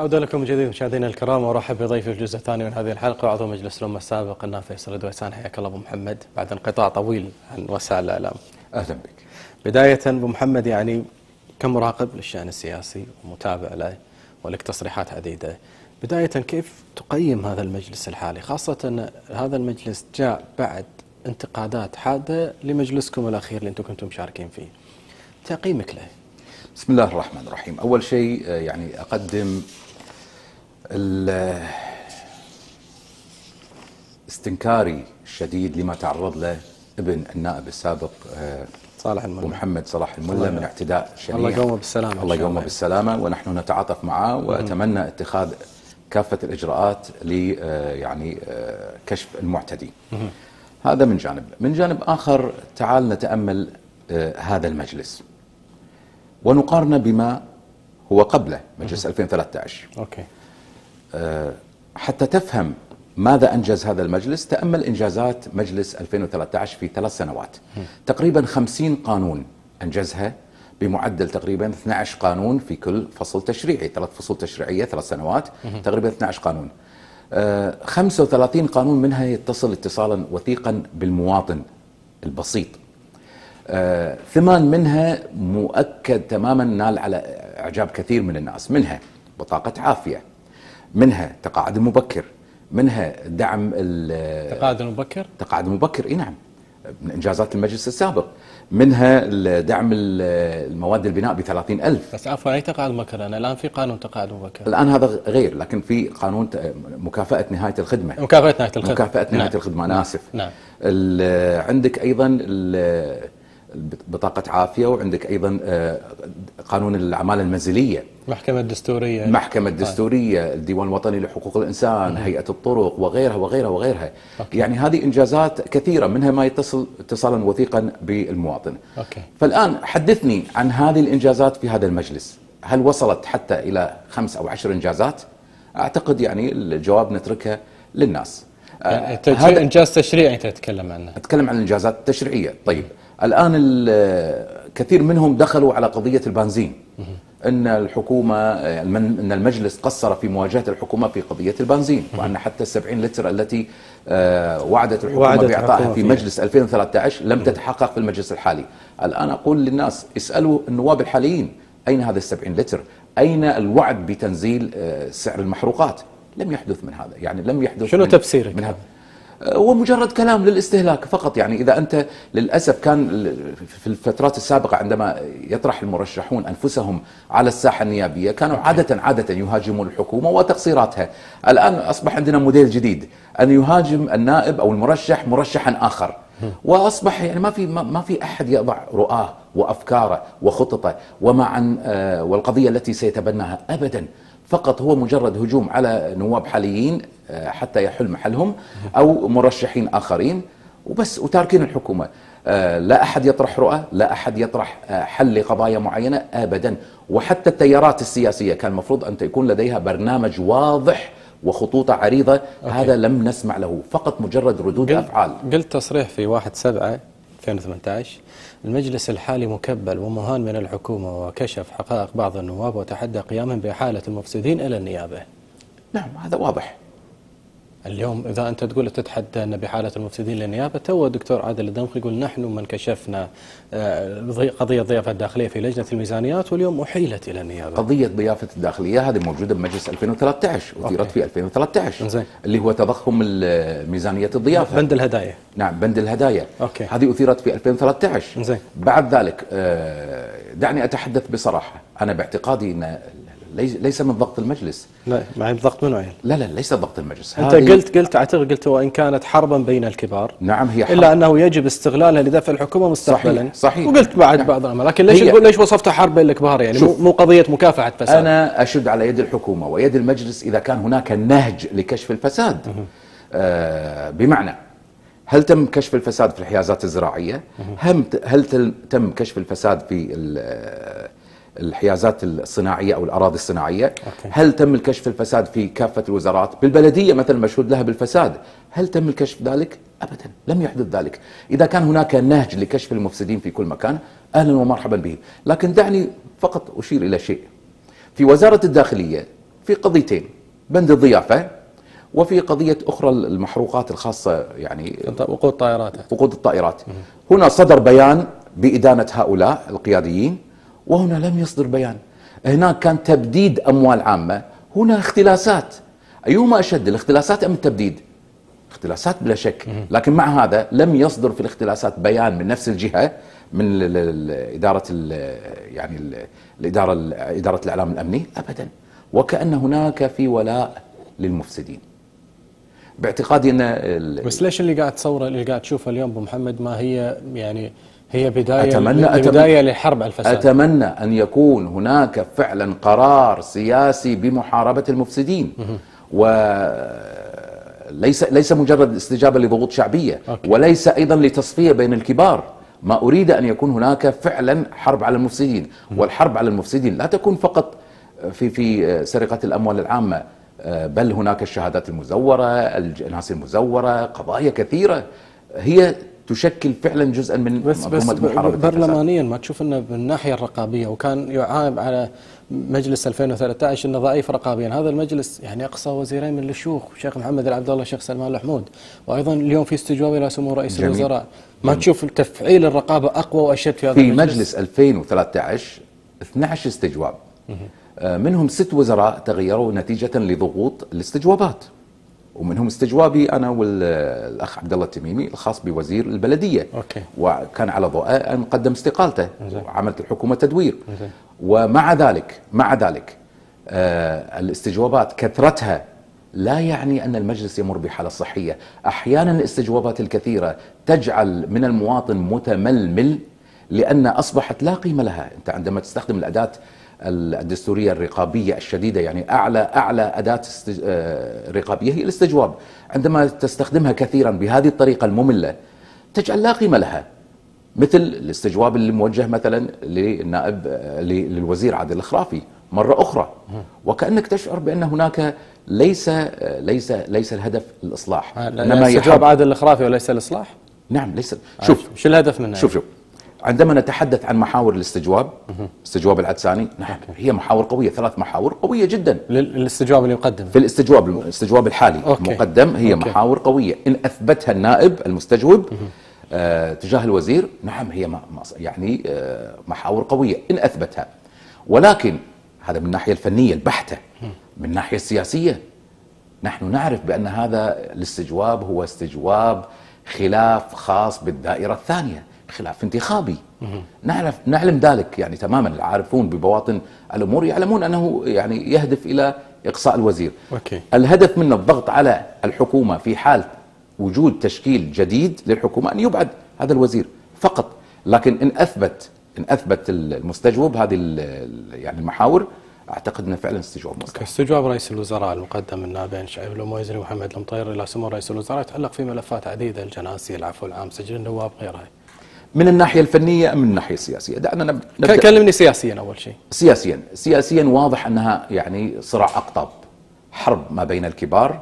عودة لكم جديد مشاهدينا الكرام وأرحب بضيفي في الجزء الثاني من هذه الحلقة وعضو مجلس الأمة السابق النائب فيصل دويسان حياك الله أبو محمد بعد انقطاع طويل عن وسائل الإعلام. أهلا بك. بداية أبو محمد يعني كمراقب للشأن السياسي ومتابع له ولك تصريحات عديدة. بداية كيف تقيم هذا المجلس الحالي خاصة ان هذا المجلس جاء بعد انتقادات حادة لمجلسكم الأخير اللي أنتم كنتم مشاركين فيه. تقييمك له. بسم الله الرحمن الرحيم، أول شيء آه، يعني أقدم استنكاري الشديد لما تعرض له ابن النائب السابق آه، صالح الملا. محمد صلاح الملا من اعتداء شنيع. الله يقومه بالسلامه الله. يقومه بالسلامة ونحن نتعاطف معه وأتمنى اتخاذ كافة الإجراءات ل آه، يعني آه، كشف المعتدين. هذا من جانب، من جانب آخر تعال نتأمل هذا المجلس. ونقارنه بما هو قبله مجلس 2013 أوكي. حتى تفهم ماذا أنجز هذا المجلس تأمل إنجازات مجلس 2013 في ثلاث سنوات. تقريبا 50 قانون أنجزها بمعدل تقريبا 12 قانون في كل فصل تشريعي ثلاث فصول تشريعية ثلاث سنوات تقريبا 12 قانون. 35 آه، قانون منها يتصل اتصالا وثيقا بالمواطن البسيط. آه، ثمان منها مؤكد تماما نال على إعجاب كثير من الناس منها بطاقة عافية. منها تقاعد مبكر منها دعم تقاعد مبكر؟ تقاعد مبكر إي نعم من إنجازات المجلس السابق. منها دعم المواد البناء ب ألف. بس عفوا أي تقاعد مبكر؟ أنا الآن في قانون تقاعد مبكر. الآن هذا غير لكن في قانون مكافأة نهاية الخدمة. مكافأة نهاية الخدمة. مكافأة نهاية نعم. الخدمة أنا نعم. آسف. نعم. عندك أيضا بطاقة عافية وعندك أيضا آه، قانون الأعمال المنزلية. محكمة الدستورية. محكمة الدستورية الديوان الوطني لحقوق الإنسان هيئة الطرق وغيرها وغيرها وغيرها. okay. يعني هذه إنجازات كثيرة منها ما يتصل اتصالا وثيقا بالمواطن. أوكي. فالآن حدثني عن هذه الإنجازات في هذا المجلس. هل وصلت حتى إلى خمس أو عشر إنجازات؟ أعتقد يعني الجواب نتركه للناس. يعني هذا إنجاز تشريعي أنت تتكلم عنه. أتكلم عن الإنجازات التشريعية. طيب. الآن كثير منهم دخلوا على قضية البنزين. إن الحكومة إن المجلس قصر في مواجهة الحكومة في قضية البنزين وأن حتى 70 لتر التي آه، وعدت الحكومة وعدت بإعطائها في مجلس 2013 لم تتحقق في المجلس الحالي. الآن أقول للناس اسألوا النواب الحاليين أين هذا ال 70 لتر؟ أين الوعد بتنزيل آه، سعر المحروقات؟ لم يحدث من هذا يعني لم يحدث شنو تفسيرك؟ من هذا. هو مجرد كلام للاستهلاك فقط. يعني إذا أنت للأسف كان في الفترات السابقة عندما يطرح المرشحون أنفسهم على الساحة النيابية كانوا عادة عادة يهاجمون الحكومة وتقصيراتها. الآن أصبح عندنا موديل جديد أن يهاجم النائب أو المرشح مرشحا آخر. وأصبح يعني ما في ما في أحد يضع رؤاة وافكاره وخططه وما عن آه، والقضية التي سيتبناها ابدا. فقط هو مجرد هجوم على نواب حاليين آه، حتى يحل محلهم أو مرشحين آخرين وبس وتاركين الحكومة. آه، لا أحد يطرح رؤى لا أحد يطرح آه، حل لقضايا معينة ابدا. وحتى التيارات السياسية كان المفروض أن يكون لديها برنامج واضح وخطوط عريضة. أوكي. هذا لم نسمع له فقط مجرد ردود قل أفعال. قلت تصريح في 1 7 2018 المجلس الحالي مكبل ومهان من الحكومة وكشف حقائق بعض النواب وتحدى قيامهم بإحالة المفسدين إلى النيابة. نعم هذا واضح. اليوم إذا أنت تقول تتحدى أن بحالة المفسدين للنيابة تو الدكتور عادل الدمخي يقول نحن من كشفنا آه، قضية ضيافة الداخلية في لجنة الميزانيات واليوم أحيلت إلى النيابة. قضية ضيافة الداخلية هذه موجودة بمجلس 2013 اثيرت في 2013 زين. اللي هو تضخم ميزانية الضيافة. بند الهدايا. نعم بند الهدايا. أوكي. هذه أثيرت في 2013 زين. بعد ذلك آه، دعني أتحدث بصراحة أنا باعتقادي إن ليس من ضغط المجلس. لا ما ضغط منو يعني. لا لا ليس ضغط المجلس. أنت قلت قلت أعتقد قلت وان كانت حربا بين الكبار نعم هي حرب. الا أنه يجب استغلالها لدفع الحكومة مستقبلا. صحيح, صحيح وقلت بعد نعم. بعض الامر لكن ليش تقول ليش وصفتها حرب بين الكبار يعني؟ شوف. مو قضية مكافحة فساد. أنا أشد على يد الحكومة ويد المجلس إذا كان هناك نهج لكشف الفساد. آه بمعنى هل تم كشف الفساد في الحيازات الزراعية؟ هل تم كشف الفساد في الحيازات الصناعية أو الأراضي الصناعية. أوكي. هل تم الكشف الفساد في كافة الوزارات؟ بالبلدية مثلا مشهود لها بالفساد. هل تم الكشف ذلك؟ ابدا لم يحدث ذلك. إذا كان هناك نهج لكشف المفسدين في كل مكان أهلا ومرحبا به. لكن دعني فقط أشير إلى شيء. في وزارة الداخلية في قضيتين بند الضيافة وفي قضية أخرى المحروقات الخاصة يعني وقود طائرات وقود الطائرات. هنا صدر بيان بإدانة هؤلاء القياديين. وهنا لم يصدر بيان. هناك كان تبديد أموال عامة هنا اختلاسات. أيهما أشد الاختلاسات أم التبديد؟ اختلاسات بلا شك. لكن مع هذا لم يصدر في الاختلاسات بيان من نفس الجهة من إدارة يعني ال- الإدارة ال- إدارة الإعلام الأمني أبدا. وكأن هناك في ولاء للمفسدين. باعتقادي ال- بس ليش اللي قاعد تصوره اللي قاعد تشوفه اليوم أبو محمد ما هي يعني هي بداية أتمنى- بداية لحرب على الفساد. أتمنى أن يكون هناك فعلا قرار سياسي بمحاربة المفسدين. وليس ليس مجرد استجابة لضغوط شعبية أوكي. وليس أيضا لتصفية بين الكبار. ما أريد أن يكون هناك فعلا حرب على المفسدين. والحرب على المفسدين لا تكون فقط في في سرقة الأموال العامة بل هناك الشهادات المزورة الناس المزورة قضايا كثيرة. هي تشكل فعلا جزءا من بس بس. برلمانيا ما تشوف إنه من الناحيه الرقابية وكان يعاب على مجلس 2013 إنه ضعيف رقابيا، هذا المجلس يعني أقصى وزيرين من الشيوخ الشيخ محمد العبد الله الشيخ سلمان الحمود، وأيضا اليوم في استجواب إلى سمو رئيس جميل. الوزراء، ما تشوف تفعيل الرقابة أقوى وأشد في هذا في المجلس؟ مجلس 2013 12 استجواب. آه، منهم ست وزراء تغيروا نتيجة لضغوط الاستجوابات. ومنهم استجوابي أنا والأخ عبد الله التميمي الخاص بوزير البلدية okay. وكان على ضوء أن قدم استقالته. وعملت الحكومة تدوير. ومع ذلك مع ذلك آه الاستجوابات كثرتها لا يعني أن المجلس يمر بحالة صحية، أحيانا الاستجوابات الكثيرة تجعل من المواطن متململ لأن أصبحت لا قيمة لها، أنت عندما تستخدم الأداة الدستورية الرقابية الشديدة يعني أعلى أعلى أداة استج... آه، رقابية هي الاستجواب، عندما تستخدمها كثيرا بهذه الطريقة المملة تجعل لا قيمة لها. مثل الاستجواب اللي موجه مثلا للنائب آه، للوزير عادل الخرافي مرة أخرى وكأنك تشعر بأن هناك ليس آه، ليس ليس الهدف الإصلاح إنما استجواب يحب عادل الخرافي وليس الإصلاح؟ نعم ليس شوف شو الهدف منه؟ شوف شوف عندما نتحدث عن محاور الاستجواب استجواب العدساني نعم هي محاور قوية ثلاث محاور قوية جدا. لل- للاستجواب اللي يقدم. في الاستجواب الاستجواب الحالي okay. المقدم هي okay. محاور قوية. إن أثبتها النائب المستجوب آه تجاه الوزير نعم هي يعني آه محاور قوية. إن أثبتها. ولكن هذا من الناحية الفنية البحتة. من الناحية السياسية نحن نعرف بأن هذا الاستجواب هو استجواب خلاف خاص بالدائرة الثانية. خلاف انتخابي نعرف نعلم ذلك يعني تماما العارفون ببواطن الأمور يعلمون أنه يعني يهدف إلى إقصاء الوزير أوكي. الهدف منه الضغط على الحكومة في حال وجود تشكيل جديد للحكومة أن يبعد هذا الوزير فقط لكن إن اثبت إن أثبت المستجوب هذه يعني المحاور أعتقد إنه فعلا استجواب مصلحه استجواب رئيس الوزراء المقدم من نائبين شعيب المويزري ومحمد المطير إلى سمو رئيس الوزراء يتعلق في ملفات عديدة الجناسي العفو العام سجل النواب غيرها. من الناحية الفنية أم من الناحية السياسية دعنا نب- ك- نبدا كلمني سياسيا أول شيء. سياسيا سياسيا واضح أنها يعني صراع أقطاب حرب ما بين الكبار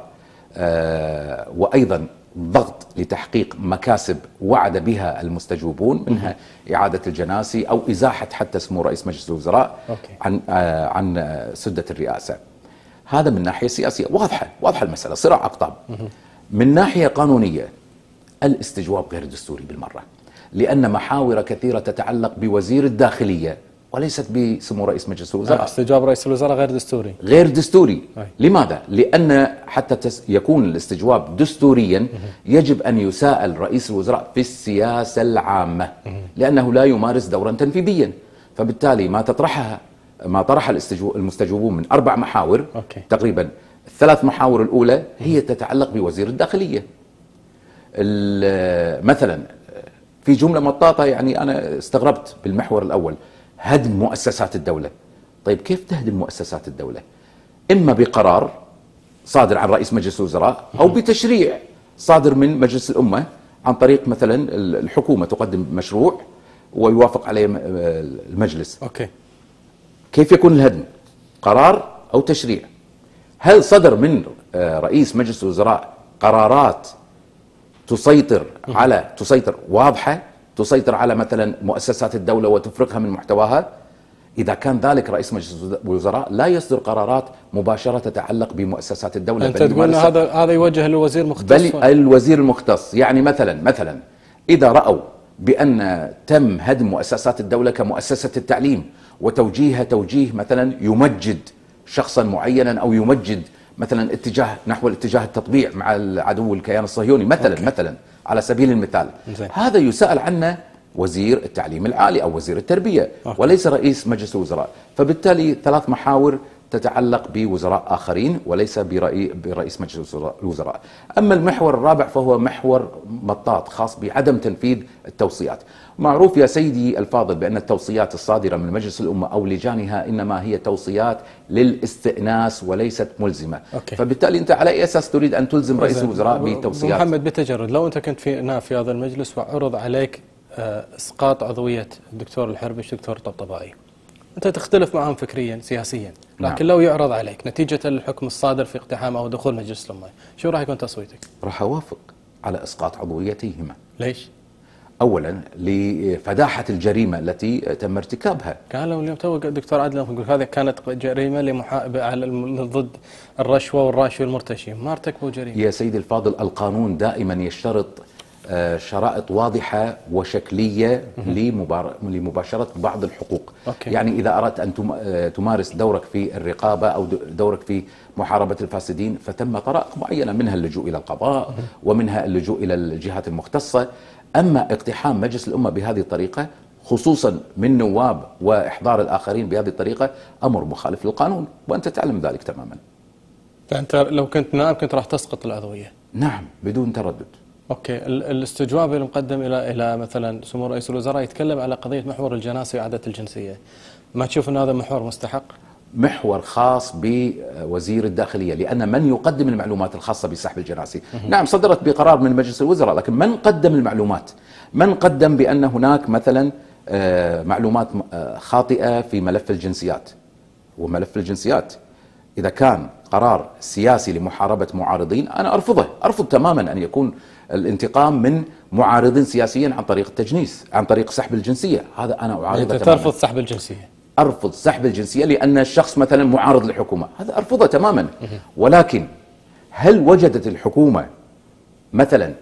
آه وأيضا ضغط لتحقيق مكاسب وعد بها المستجوبون منها إعادة الجناسي أو إزاحة حتى سمو رئيس مجلس الوزراء okay. عن آه عن سدة الرئاسة. هذا من ناحية سياسية واضحة واضحة المسألة صراع أقطاب. من ناحية قانونية الاستجواب غير دستوري بالمرة لأن محاور كثيرة تتعلق بوزير الداخلية وليست بسمو رئيس مجلس الوزراء استجواب رئيس الوزراء غير دستوري. غير دستوري أي. لماذا؟ لأن حتى تس يكون الاستجواب دستوريا يجب أن يساءل رئيس الوزراء في السياسة العامة لأنه لا يمارس دورا تنفيذيا فبالتالي ما تطرحها ما طرح المستجوبون من أربع محاور okay. تقريبا الثلاث محاور الأولى هي تتعلق بوزير الداخلية ال- مثلا في جملة مطاطة يعني أنا استغربت بالمحور الأول. هدم مؤسسات الدولة. طيب كيف تهدم مؤسسات الدولة؟ إما بقرار صادر عن رئيس مجلس الوزراء أو بتشريع صادر من مجلس الأمة عن طريق مثلا الحكومة تقدم مشروع ويوافق عليه المجلس. أوكي. كيف يكون الهدم؟ قرار أو تشريع؟ هل صدر من آه، رئيس مجلس الوزراء قرارات تسيطر على تسيطر واضحة تسيطر على مثلا مؤسسات الدولة وتفرغها من محتواها. إذا كان ذلك رئيس مجلس الوزراء لا يصدر قرارات مباشرة تتعلق بمؤسسات الدولة أنت بل تقول هذا هذا يوجه للوزير مختص. بل الوزير المختص يعني مثلا مثلا إذا رأوا بأن تم هدم مؤسسات الدولة كمؤسسة التعليم وتوجيهها توجيه مثلا يمجد شخصا معينا أو يمجد مثلا اتجاه نحو الاتجاه التطبيع مع العدو الكيان الصهيوني مثلا okay. مثلا على سبيل المثال زين. هذا يسأل عنه وزير التعليم العالي أو وزير التربية okay. وليس رئيس مجلس الوزراء فبالتالي ثلاث محاور تتعلق بوزراء آخرين وليس برئي برئيس مجلس الوزراء أما المحور الرابع فهو محور مطاط خاص بعدم تنفيذ التوصيات معروف يا سيدي الفاضل بأن التوصيات الصادرة من مجلس الأمة أو لجانها إنما هي توصيات للاستئناس وليست ملزمة. أوكي. فبالتالي أنت على أي أساس تريد أن تلزم رئيس. الوزراء بتوصيات؟ محمد بتجرد. لو أنت كنت في في هذا المجلس وعرض عليك آه، إسقاط عضوية الدكتور الحربش دكتور الطبطبائي أنت تختلف معهم فكريا سياسيا. لكن نعم. لو يعرض عليك نتيجة الحكم الصادر في اقتحام أو دخول مجلس الأمة شو راح يكون تصويتك راح أوافق على إسقاط عضويتيهما. ليش؟ اولا لفداحة الجريمة التي تم ارتكابها. قالوا اليوم تو الدكتور عادل يقول هذه كانت جريمة لمحا... على ضد الرشوة والراشي والمرتشي ما ارتكبوا جريمة. يا سيدي الفاضل القانون دائما يشترط آه، شرائط واضحة وشكلية لمبار- لمباشرة بعض الحقوق. okay. يعني إذا أردت أن تم- آه، تمارس دورك في الرقابة أو د- دورك في محاربة الفاسدين فتم طرائق معينة منها اللجوء إلى القضاء ومنها اللجوء إلى الجهات المختصة. أما اقتحام مجلس الأمة بهذه الطريقة خصوصا من نواب وإحضار الآخرين بهذه الطريقة أمر مخالف للقانون وأنت تعلم ذلك تماما. فأنت لو كنت نائب كنت راح تسقط العضوية. نعم بدون تردد. okay ال- الاستجواب المقدم إلى إلى مثلا سمو رئيس الوزراء يتكلم على قضية محور الجناسي وإعادة الجنسية. ما تشوف إن هذا محور مستحق؟ محور خاص بوزير الداخلية لأن من يقدم المعلومات الخاصة بسحب الجناسي نعم صدرت بقرار من مجلس الوزراء لكن من قدم المعلومات؟ من قدم بأن هناك مثلا آه، معلومات آه، خاطئة في ملف الجنسيات؟ وملف الجنسيات. إذا كان قرار سياسي لمحاربة معارضين أنا أرفضه أرفض تماما أن يكون الانتقام من معارضين سياسيين عن طريق التجنيس عن طريق سحب الجنسية. هذا أنا أعارضه تماما. ترفض سحب الجنسية. أرفض سحب الجنسية لأن الشخص مثلا معارض للحكومة. هذا أرفضه تماما. ولكن هل وجدت الحكومة مثلا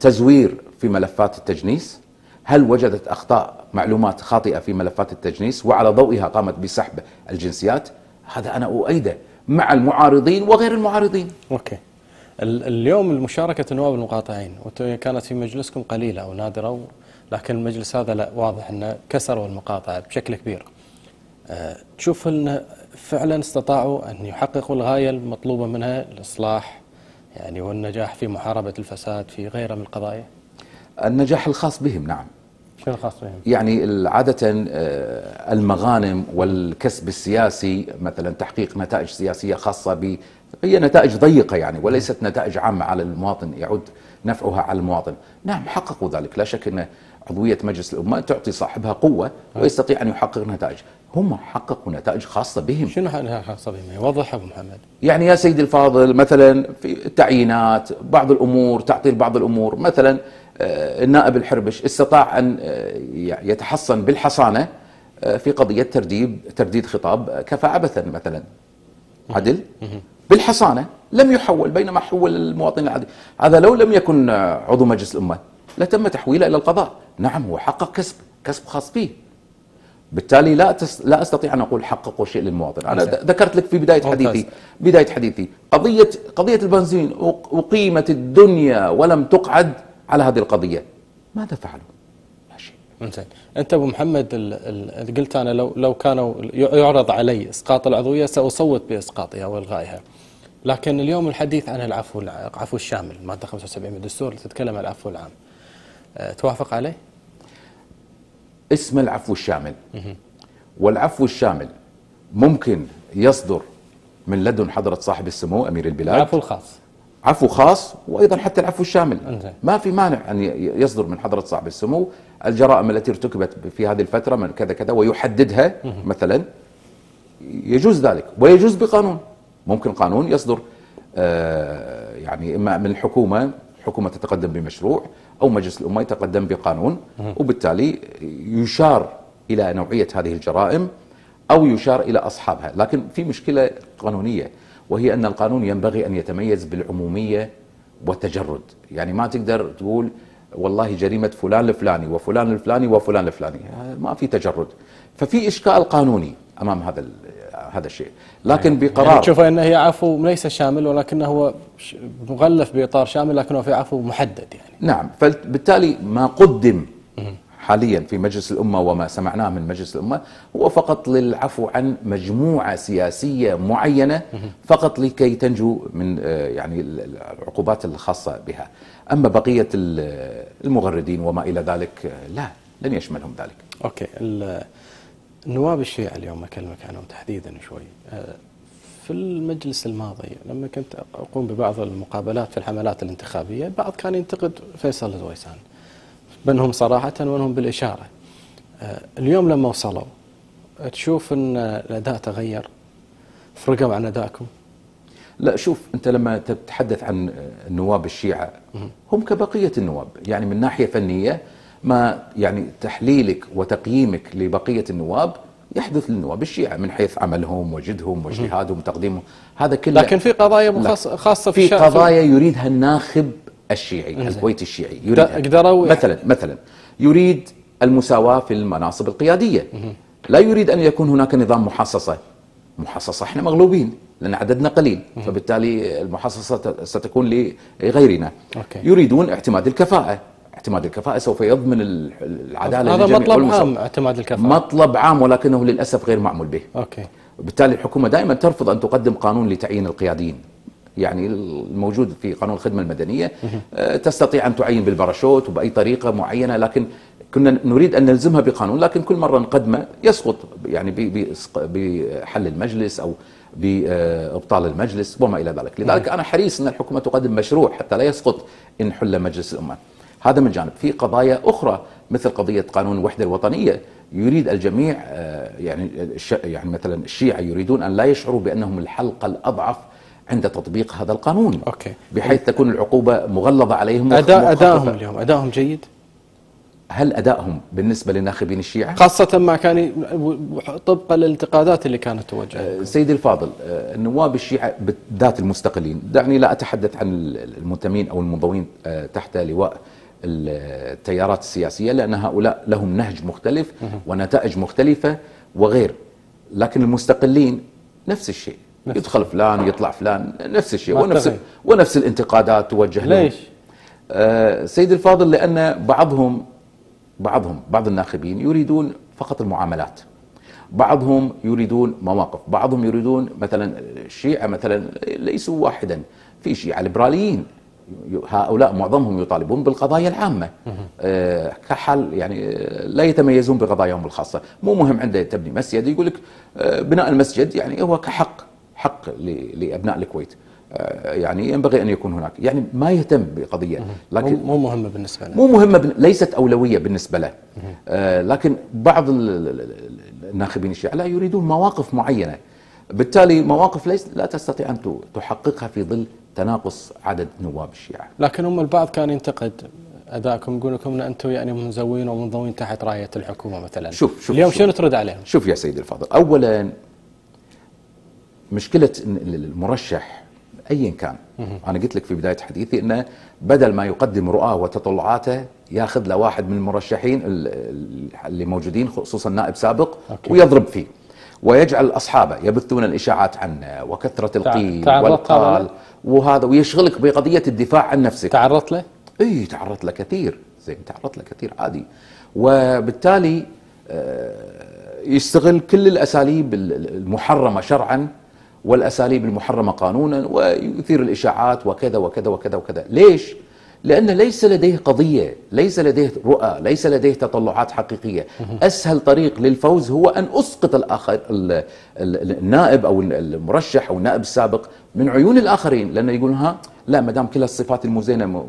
تزوير في ملفات التجنيس؟ هل وجدت أخطاء معلومات خاطئة في ملفات التجنيس وعلى ضوئها قامت بسحب الجنسيات؟ هذا أنا أؤيده مع المعارضين وغير المعارضين. أوكي. ال- اليوم المشاركة النواب المقاطعين كانت في مجلسكم قليلة أو نادرة لكن المجلس هذا لا واضح أنه كسروا المقاطعة بشكل كبير. تشوف ان فعلا استطاعوا أن يحققوا الغاية المطلوبة منها الاصلاح يعني والنجاح في محاربة الفساد في غيرها من القضايا؟ النجاح الخاص بهم نعم الخاص بهم؟ يعني عادة آه، المغانم والكسب السياسي مثلا تحقيق نتائج سياسية خاصة ب هي نتائج ضيقة يعني وليست نتائج عامة على المواطن يعود نفعها على المواطن نعم حققوا ذلك لا شك أن عضوية مجلس الأمة تعطي صاحبها قوة ويستطيع أن يحقق نتائج هم حققوا نتائج خاصة بهم. شنو خاصة بهم؟ يوضح أبو محمد. يعني يا سيدي الفاضل مثلا في التعيينات بعض الأمور تعطيل بعض الأمور مثلا آه، النائب الحربش استطاع أن آه، يتحصن بالحصانة آه، في قضية ترديد ترديد خطاب كفى عبثا مثلا. عدل؟ بالحصانة لم يحول بينما حول المواطن العادي هذا لو لم يكن عضو مجلس الأمة لتم تحويله إلى القضاء. نعم هو حقق كسب كسب خاص فيه. بالتالي لا تس... لا أستطيع أن أقول حققوا شيء للمواطن، أنا ممتاز. ذكرت لك في بداية ممتاز. حديثي بداية حديثي قضيه قضية البنزين أقيمت الدنيا ولم تقعد على هذه القضية. ماذا فعلوا؟ لا شيء. انزين أنت أبو محمد ال ال قلت أنا لو لو كانوا يعرض علي إسقاط العضوية سأصوت بإسقاطها والغائها لكن اليوم الحديث عن العفو الع- العفو الشامل مادة 75 من الدستور تتكلم عن العفو العام أه، توافق عليه؟ اسم العفو الشامل. والعفو الشامل ممكن يصدر من لدن حضرة صاحب السمو أمير البلاد. العفو الخاص عفو خاص وأيضا حتى العفو الشامل. ما في مانع أن يصدر من حضرة صاحب السمو. الجرائم التي ارتكبت في هذه الفترة من كذا كذا ويحددها مثلا يجوز ذلك ويجوز بقانون. ممكن قانون يصدر آه، يعني إما من الحكومة حكومة تتقدم بمشروع أو مجلس الأمة يتقدم بقانون وبالتالي يشار إلى نوعية هذه الجرائم أو يشار إلى أصحابها. لكن في مشكلة قانونية وهي أن القانون ينبغي أن يتميز بالعمومية والتجرد. يعني ما تقدر تقول والله جريمة فلان الفلاني وفلان الفلاني وفلان الفلاني. ما في تجرد. ففي إشكال قانوني أمام هذا هذا الشيء. لكن يعني بقرار تشوف انه هي عفو ليس شامل ولكنه هو مغلف بإطار شامل لكنه في عفو محدد يعني. نعم. فبالتالي ما قدم حاليا في مجلس الأمة وما سمعناه من مجلس الأمة هو فقط للعفو عن مجموعة سياسية معينة فقط لكي تنجو من آه، يعني ال- ال- العقوبات الخاصة بها. أما بقية ال- المغردين وما إلى ذلك آه، لا لن يشملهم ذلك. أوكي ال- النواب الشيعة اليوم أكلمك عنهم تحديدا شوي. آه، في المجلس الماضي لما كنت أقوم ببعض المقابلات في الحملات الانتخابية البعض كان ينتقد فيصل الزويسان منهم صراحة ومنهم بالإشارة. آه، اليوم لما وصلوا تشوف إن الأداء تغير؟ فرقوا عن أدائكم؟ لا شوف أنت لما تتحدث عن النواب الشيعة هم كبقية النواب يعني من ناحية فنية ما يعني تحليلك وتقييمك لبقية النواب يحدث للنواب الشيعة من حيث عملهم وجدهم واجتهادهم وتقديمهم. هذا كله لكن في قضايا خاصة في, في قضايا يريدها الناخب الشيعي. الكويتي الشيعي قدروا- مثلا مثلا يريد المساواة في المناصب القيادية. لا يريد أن يكون هناك نظام محصصة. محصصة إحنا مغلوبين لأن عددنا قليل. فبالتالي المحاصصة ستكون لغيرنا. يريدون اعتماد الكفاءة. اعتماد الكفاءة سوف يضمن ال- العدالة هذا مطلب. عام اعتماد الكفاءة. مطلب عام ولكنه للأسف غير معمول به. okay. وبالتالي الحكومة دائما ترفض أن تقدم قانون لتعيين القياديين. يعني الموجود في قانون الخدمة المدنية آه، تستطيع أن تعين بالباراشوت وبأي طريقة معينة لكن كنا نريد أن نلزمها بقانون لكن كل مرة نقدمه يسقط يعني بحل المجلس أو بإبطال المجلس وما إلى ذلك. لذلك أنا حريص أن الحكومة تقدم مشروع حتى لا يسقط إن حل مجلس الأمة. هذا من جانب في قضايا أخرى مثل قضية قانون الوحدة الوطنية يريد الجميع آه، يعني يعني مثلا الشيعة يريدون أن لا يشعروا بأنهم الحلقة الأضعف عند تطبيق هذا القانون أوكي. بحيث تكون العقوبة مغلظة عليهم اداء مخففة. ادائهم اليوم ادائهم جيد هل أدائهم بالنسبة لناخبين الشيعة؟ خاصة ما كان طبقا للانتقادات اللي كانت توجه آه، سيدي الفاضل آه، النواب الشيعة بالذات المستقلين دعني لا أتحدث عن المنتمين أو المنضوين تحت لواء التيارات السياسية لأن هؤلاء لهم نهج مختلف ونتائج مختلفة وغير. لكن المستقلين نفس الشيء. يدخل فلان يطلع فلان نفس الشيء. ونفس. ونفس الانتقادات توجه لهم. ليش؟ آه، سيدي الفاضل لأن بعضهم بعضهم بعض الناخبين يريدون فقط المعاملات. بعضهم يريدون مواقف. بعضهم يريدون مثلا الشيعة مثلا ليسوا واحدا. في شيعة ليبراليين. هؤلاء معظمهم يطالبون بالقضايا العامة. آه، كحل يعني آه، لا يتميزون بقضاياهم الخاصة. مو مهم عنده تبني مسجد يقول لك آه، بناء المسجد يعني هو كحق حق لأبناء الكويت. يعني ينبغي أن يكون هناك. يعني ما يهتم بقضية مو لكن مو مهمة بالنسبة لنا مو مهمة بن- ليست أولوية بالنسبة له. آه لكن بعض ال- ال- ال- الناخبين الشيعة لا يريدون مواقف معينة. بالتالي مواقف ليس لا تستطيع أن ت- تحققها في ظل تناقص عدد نواب الشيعة لكن هم البعض كان ينتقد ادائكم يقول لكم أن أنتم يعني منزوين ومنضوين تحت راية الحكومة مثلا شوف- شوف- اليوم. شنو ترد عليهم؟ شوف يا سيدي الفاضل أولا مشكلة إن المرشح أيا كان أنا قلت لك في بداية حديثي أنه بدل ما يقدم رؤاه وتطلعاته ياخذ له واحد من المرشحين ال- ال- اللي موجودين خصوصا نائب سابق أوكي. ويضرب فيه ويجعل أصحابه يبثون الإشاعات عنه وكثرة القيل والقال؟ وهذا ويشغلك بقضية الدفاع عن نفسك. تعرضت له؟ إي تعرضت له كثير. زين تعرضت له كثير عادي. وبالتالي آه، يستغل كل الأساليب ال- ال- المحرمة شرعا والأساليب المحرمة قانونا ويثير الإشاعات وكذا وكذا وكذا وكذا. ليش؟ لأن ليس لديه قضية ليس لديه رؤى ليس لديه تطلعات حقيقية. أسهل طريق للفوز هو أن أسقط الآخر ال- ال- النائب أو المرشح أو النائب السابق من عيون الآخرين لأنه يقولون ها لا ما دام كل الصفات المزينة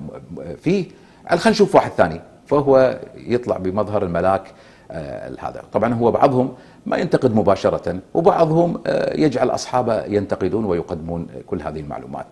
فيه خلينا نشوف واحد ثاني. فهو يطلع بمظهر الملاك آه، هذا. طبعا هو بعضهم ما ينتقد مباشرة وبعضهم آه، يجعل أصحابه ينتقدون ويقدمون كل هذه المعلومات.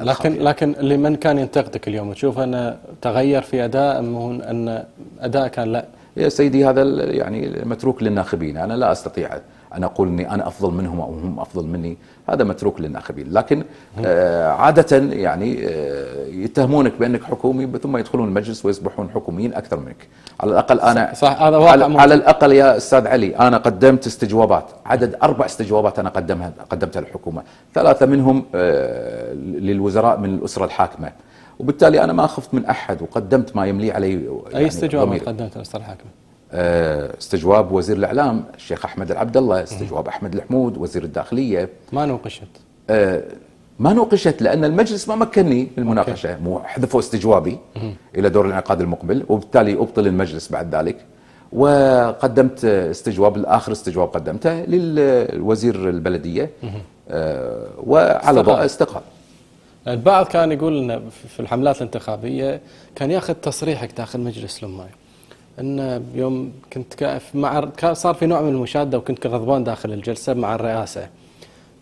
لكن. لكن اللي من كان ينتقدك اليوم؟ تشوف انه تغير في أداء أم أن أداء كان لا. يا سيدي هذا يعني متروك للناخبين. أنا لا أستطيع أنا أقول إني أنا أفضل منهم أو هم أفضل مني هذا متروك للناخبين لكن آه عادة يعني آه يتهمونك بأنك حكومي ثم يدخلون المجلس ويصبحون حكوميين أكثر منك على الأقل أنا صح هذا واقع على, موجود. على الأقل يا أستاذ علي أنا قدمت استجوابات عدد أربع استجوابات أنا قدمها قدمتها للحكومة ثلاثة منهم آه للوزراء من الأسرة الحاكمة وبالتالي أنا ما خفت من أحد وقدمت ما يملي علي أي يعني استجواب ضميري. قدمت للاسره الحاكمه؟ آه، استجواب وزير الإعلام الشيخ أحمد العبد الله استجواب أحمد الحمود وزير الداخلية. ما نوقشت. آه، ما نوقشت لأن المجلس ما مكنني في المناقشه مو حذفوا استجوابي إلى دور الانعقاد المقبل وبالتالي أبطل المجلس بعد ذلك. وقدمت استجواب الآخر استجواب قدمته للوزير البلدية. آه، وعلى. ضوء استقال. البعض كان يقول في الحملات الانتخابية كان ياخذ تصريحك داخل مجلس الامه إن يوم كنت مع صار في نوع من المشادة وكنت غضبان داخل الجلسة مع الرئاسة.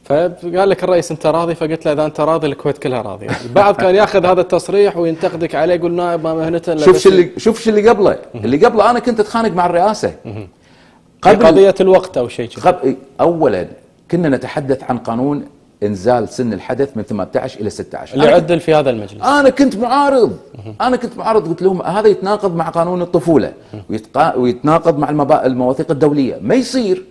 فقال لك الرئيس أنت راضي؟ فقلت له إذا أنت راضي الكويت كلها راضية. البعض كان ياخذ هذا التصريح وينتقدك عليه يقول نائب ما مهنته شوف اللي شوف شو اللي قبله. اللي قبله أنا كنت أتخانق مع الرئاسة. في قضية الوقت أو شيء قبل اولا كنا نتحدث عن قانون إنزال سن الحدث من 18 إلى 16 اللي عدل في هذا المجلس. أنا كنت معارض. أنا كنت معارض. قلت لهم هذا يتناقض مع قانون الطفولة. ويتناقض مع المبا... المواثيق الدولية. ما يصير.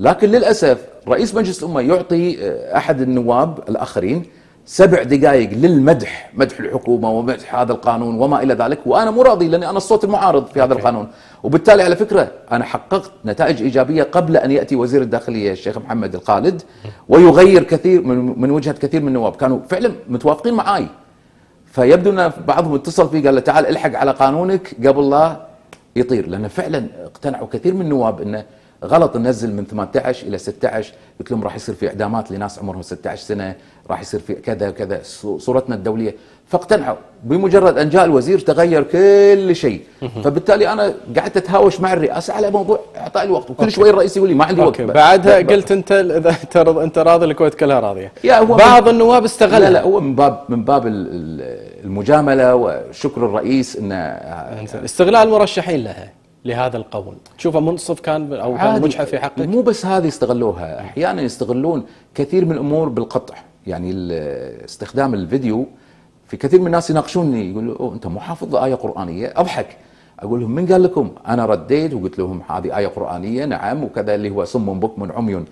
لكن للأسف رئيس مجلس الأمة يعطي آه، أحد النواب الآخرين سبع دقائق للمدح مدح الحكومة ومدح هذا القانون وما إلى ذلك وأنا مو راضي لأني أنا الصوت المعارض في هذا. القانون. وبالتالي على فكرة أنا حققت نتائج إيجابية قبل أن يأتي وزير الداخلية الشيخ محمد الخالد ويغير كثير من من وجهة كثير من النواب. كانوا فعلا متوافقين معي فيبدو أن بعضهم اتصل فيه قال له تعال الحق على قانونك قبل لا يطير. لأن فعلا اقتنعوا كثير من النواب إنه غلط ننزل من 18 إلى 16 قلت لهم راح يصير في إعدامات لناس عمرهم 16 سنة راح يصير في كذا وكذا. صو- صورتنا الدولية. فاقتنعوا. بمجرد أن جاء الوزير تغير كل شيء. فبالتالي أنا قعدت أتهاوش مع الرئاسة على موضوع إعطاء الوقت. وكل شوي الرئيس يقول لي ما عندي وقت. أوكي. بعدها ب- ب- قلت أنت إذا أنت راضي الكويت كلها راضية. يا هو بعض النواب استغل لا لا هو من باب من باب ال- ال- المجاملة وشكر الرئيس انه. استغلال المرشحين لها. لهذا القول. تشوفه منصف كان أو كان. مجحف في حقك. مو بس هذه يستغلوها أحيانا يستغلون كثير من الأمور بالقطع. يعني استخدام الفيديو في كثير من الناس يناقشوني يقولوا أوه أنت مو حافظ آية قرآنية؟ أضحك. أقول لهم من قال لكم؟ أنا رديت وقلت لهم هذه آية قرآنية نعم وكذا اللي هو صم بكم عمي.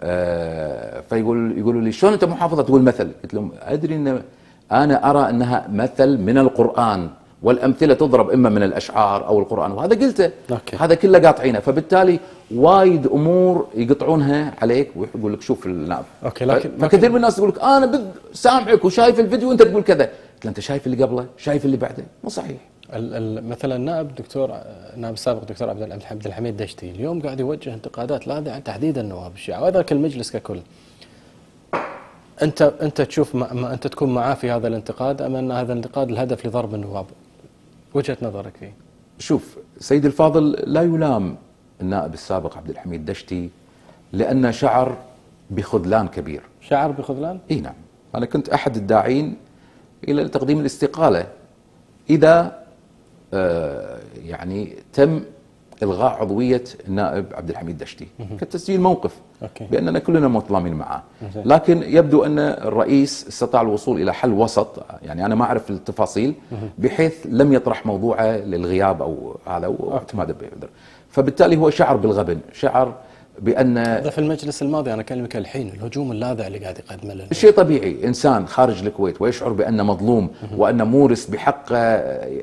آه فيقول يقولوا لي شلون أنت مو حافظه تقول مثل. قلت لهم أدري ان أنا أرى أنها مثل من القرآن. والأمثلة تضرب إما من الأشعار أو القرآن وهذا قلته. okay. هذا كله قاطعينه. فبالتالي وايد أمور يقطعونها عليك ويقول لك شوف النائب okay، لكن- فكثير من الناس يقول لك أنا سامعك وشايف الفيديو وأنت تقول كذا. قلت له أنت شايف اللي قبله؟ شايف اللي بعده؟ مو صحيح. ال- ال- مثلا النائب دكتور النائب السابق دكتور عبد الحميد عبد الحميد دشتي اليوم قاعد يوجه انتقادات لا عن تحديدا النواب الشيعة وذاك المجلس ككل. انت أنت تشوف ما ما أنت تكون معاه في هذا الانتقاد أم أن هذا الانتقاد الهدف لضرب النواب؟ وجهة نظرك فيه. شوف سيدي الفاضل لا يلام النائب السابق عبد الحميد دشتي لأنه شعر بخذلان كبير. شعر بخذلان؟ إي نعم. أنا كنت أحد الداعين إلى تقديم الاستقالة. إذا آه يعني تم إلغاء عضوية النائب عبد الحميد دشتي. كتسجيل موقف okay. بأننا كلنا متضامنين معه. لكن يبدو أن الرئيس استطاع الوصول إلى حل وسط يعني أنا ما أعرف التفاصيل بحيث لم يطرح موضوعه للغياب أو هذا واعتماده فبالتالي هو شعر بالغبن شعر بأن هذا في المجلس الماضي أنا أكلمك الحين الهجوم اللاذع اللي قاعد يقدمه شيء طبيعي إنسان خارج الكويت ويشعر بأنه مظلوم وإن مورس بحقه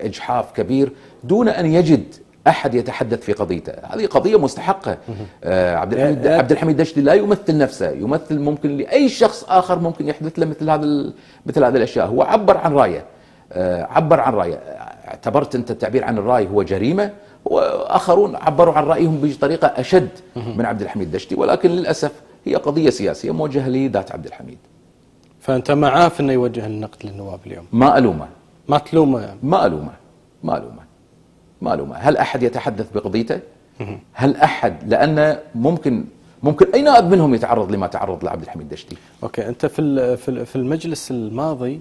إجحاف كبير دون أن يجد أحد يتحدث في قضيته، هذه قضية مستحقة. آه عبد الحميد عبد الحميد دشتي لا يمثل نفسه، يمثل ممكن لأي شخص آخر ممكن يحدث له مثل هذا مثل هذه الأشياء، هو عبر عن رأيه. آه عبر عن رأيه، اعتبرت أنت التعبير عن الرأي هو جريمة. واخرون عبروا عن رأيهم بطريقة أشد من عبد الحميد دشتي. ولكن للأسف هي قضية سياسية موجهة لذات عبد الحميد. فأنت معاه في إنه يوجه النقد للنواب اليوم؟ ما ألومه. ما تلومه ما ألومه. ما ألومه. ما الومه هل أحد يتحدث بقضيته؟ هل أحد؟ لأن ممكن ممكن أي نائب منهم يتعرض لما تعرض لعبد الحميد دشتي. أوكي أنت في في ال- في المجلس الماضي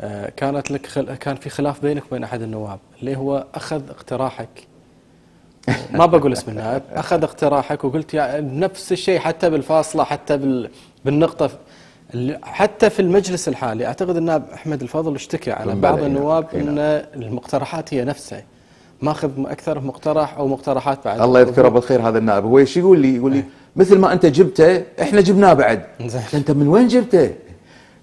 آه، كانت لك خل... كان في خلاف بينك وبين أحد النواب اللي هو أخذ اقتراحك. ما بقول اسم النائب أخذ اقتراحك وقلت يا نفس الشيء حتى بالفاصلة حتى بال بالنقطة. حتى في المجلس الحالي أعتقد النائب أحمد الفضل اشتكى على بعض النواب نعم. أن المقترحات هي نفسها. ماخذ أكثر مقترح أو مقترحات بعد. الله يذكره بالخير هذا النائب. هو إيش يقول لي؟ يقول لي مثل ما أنت جبته إحنا جبناه بعد. أنت من وين جبته؟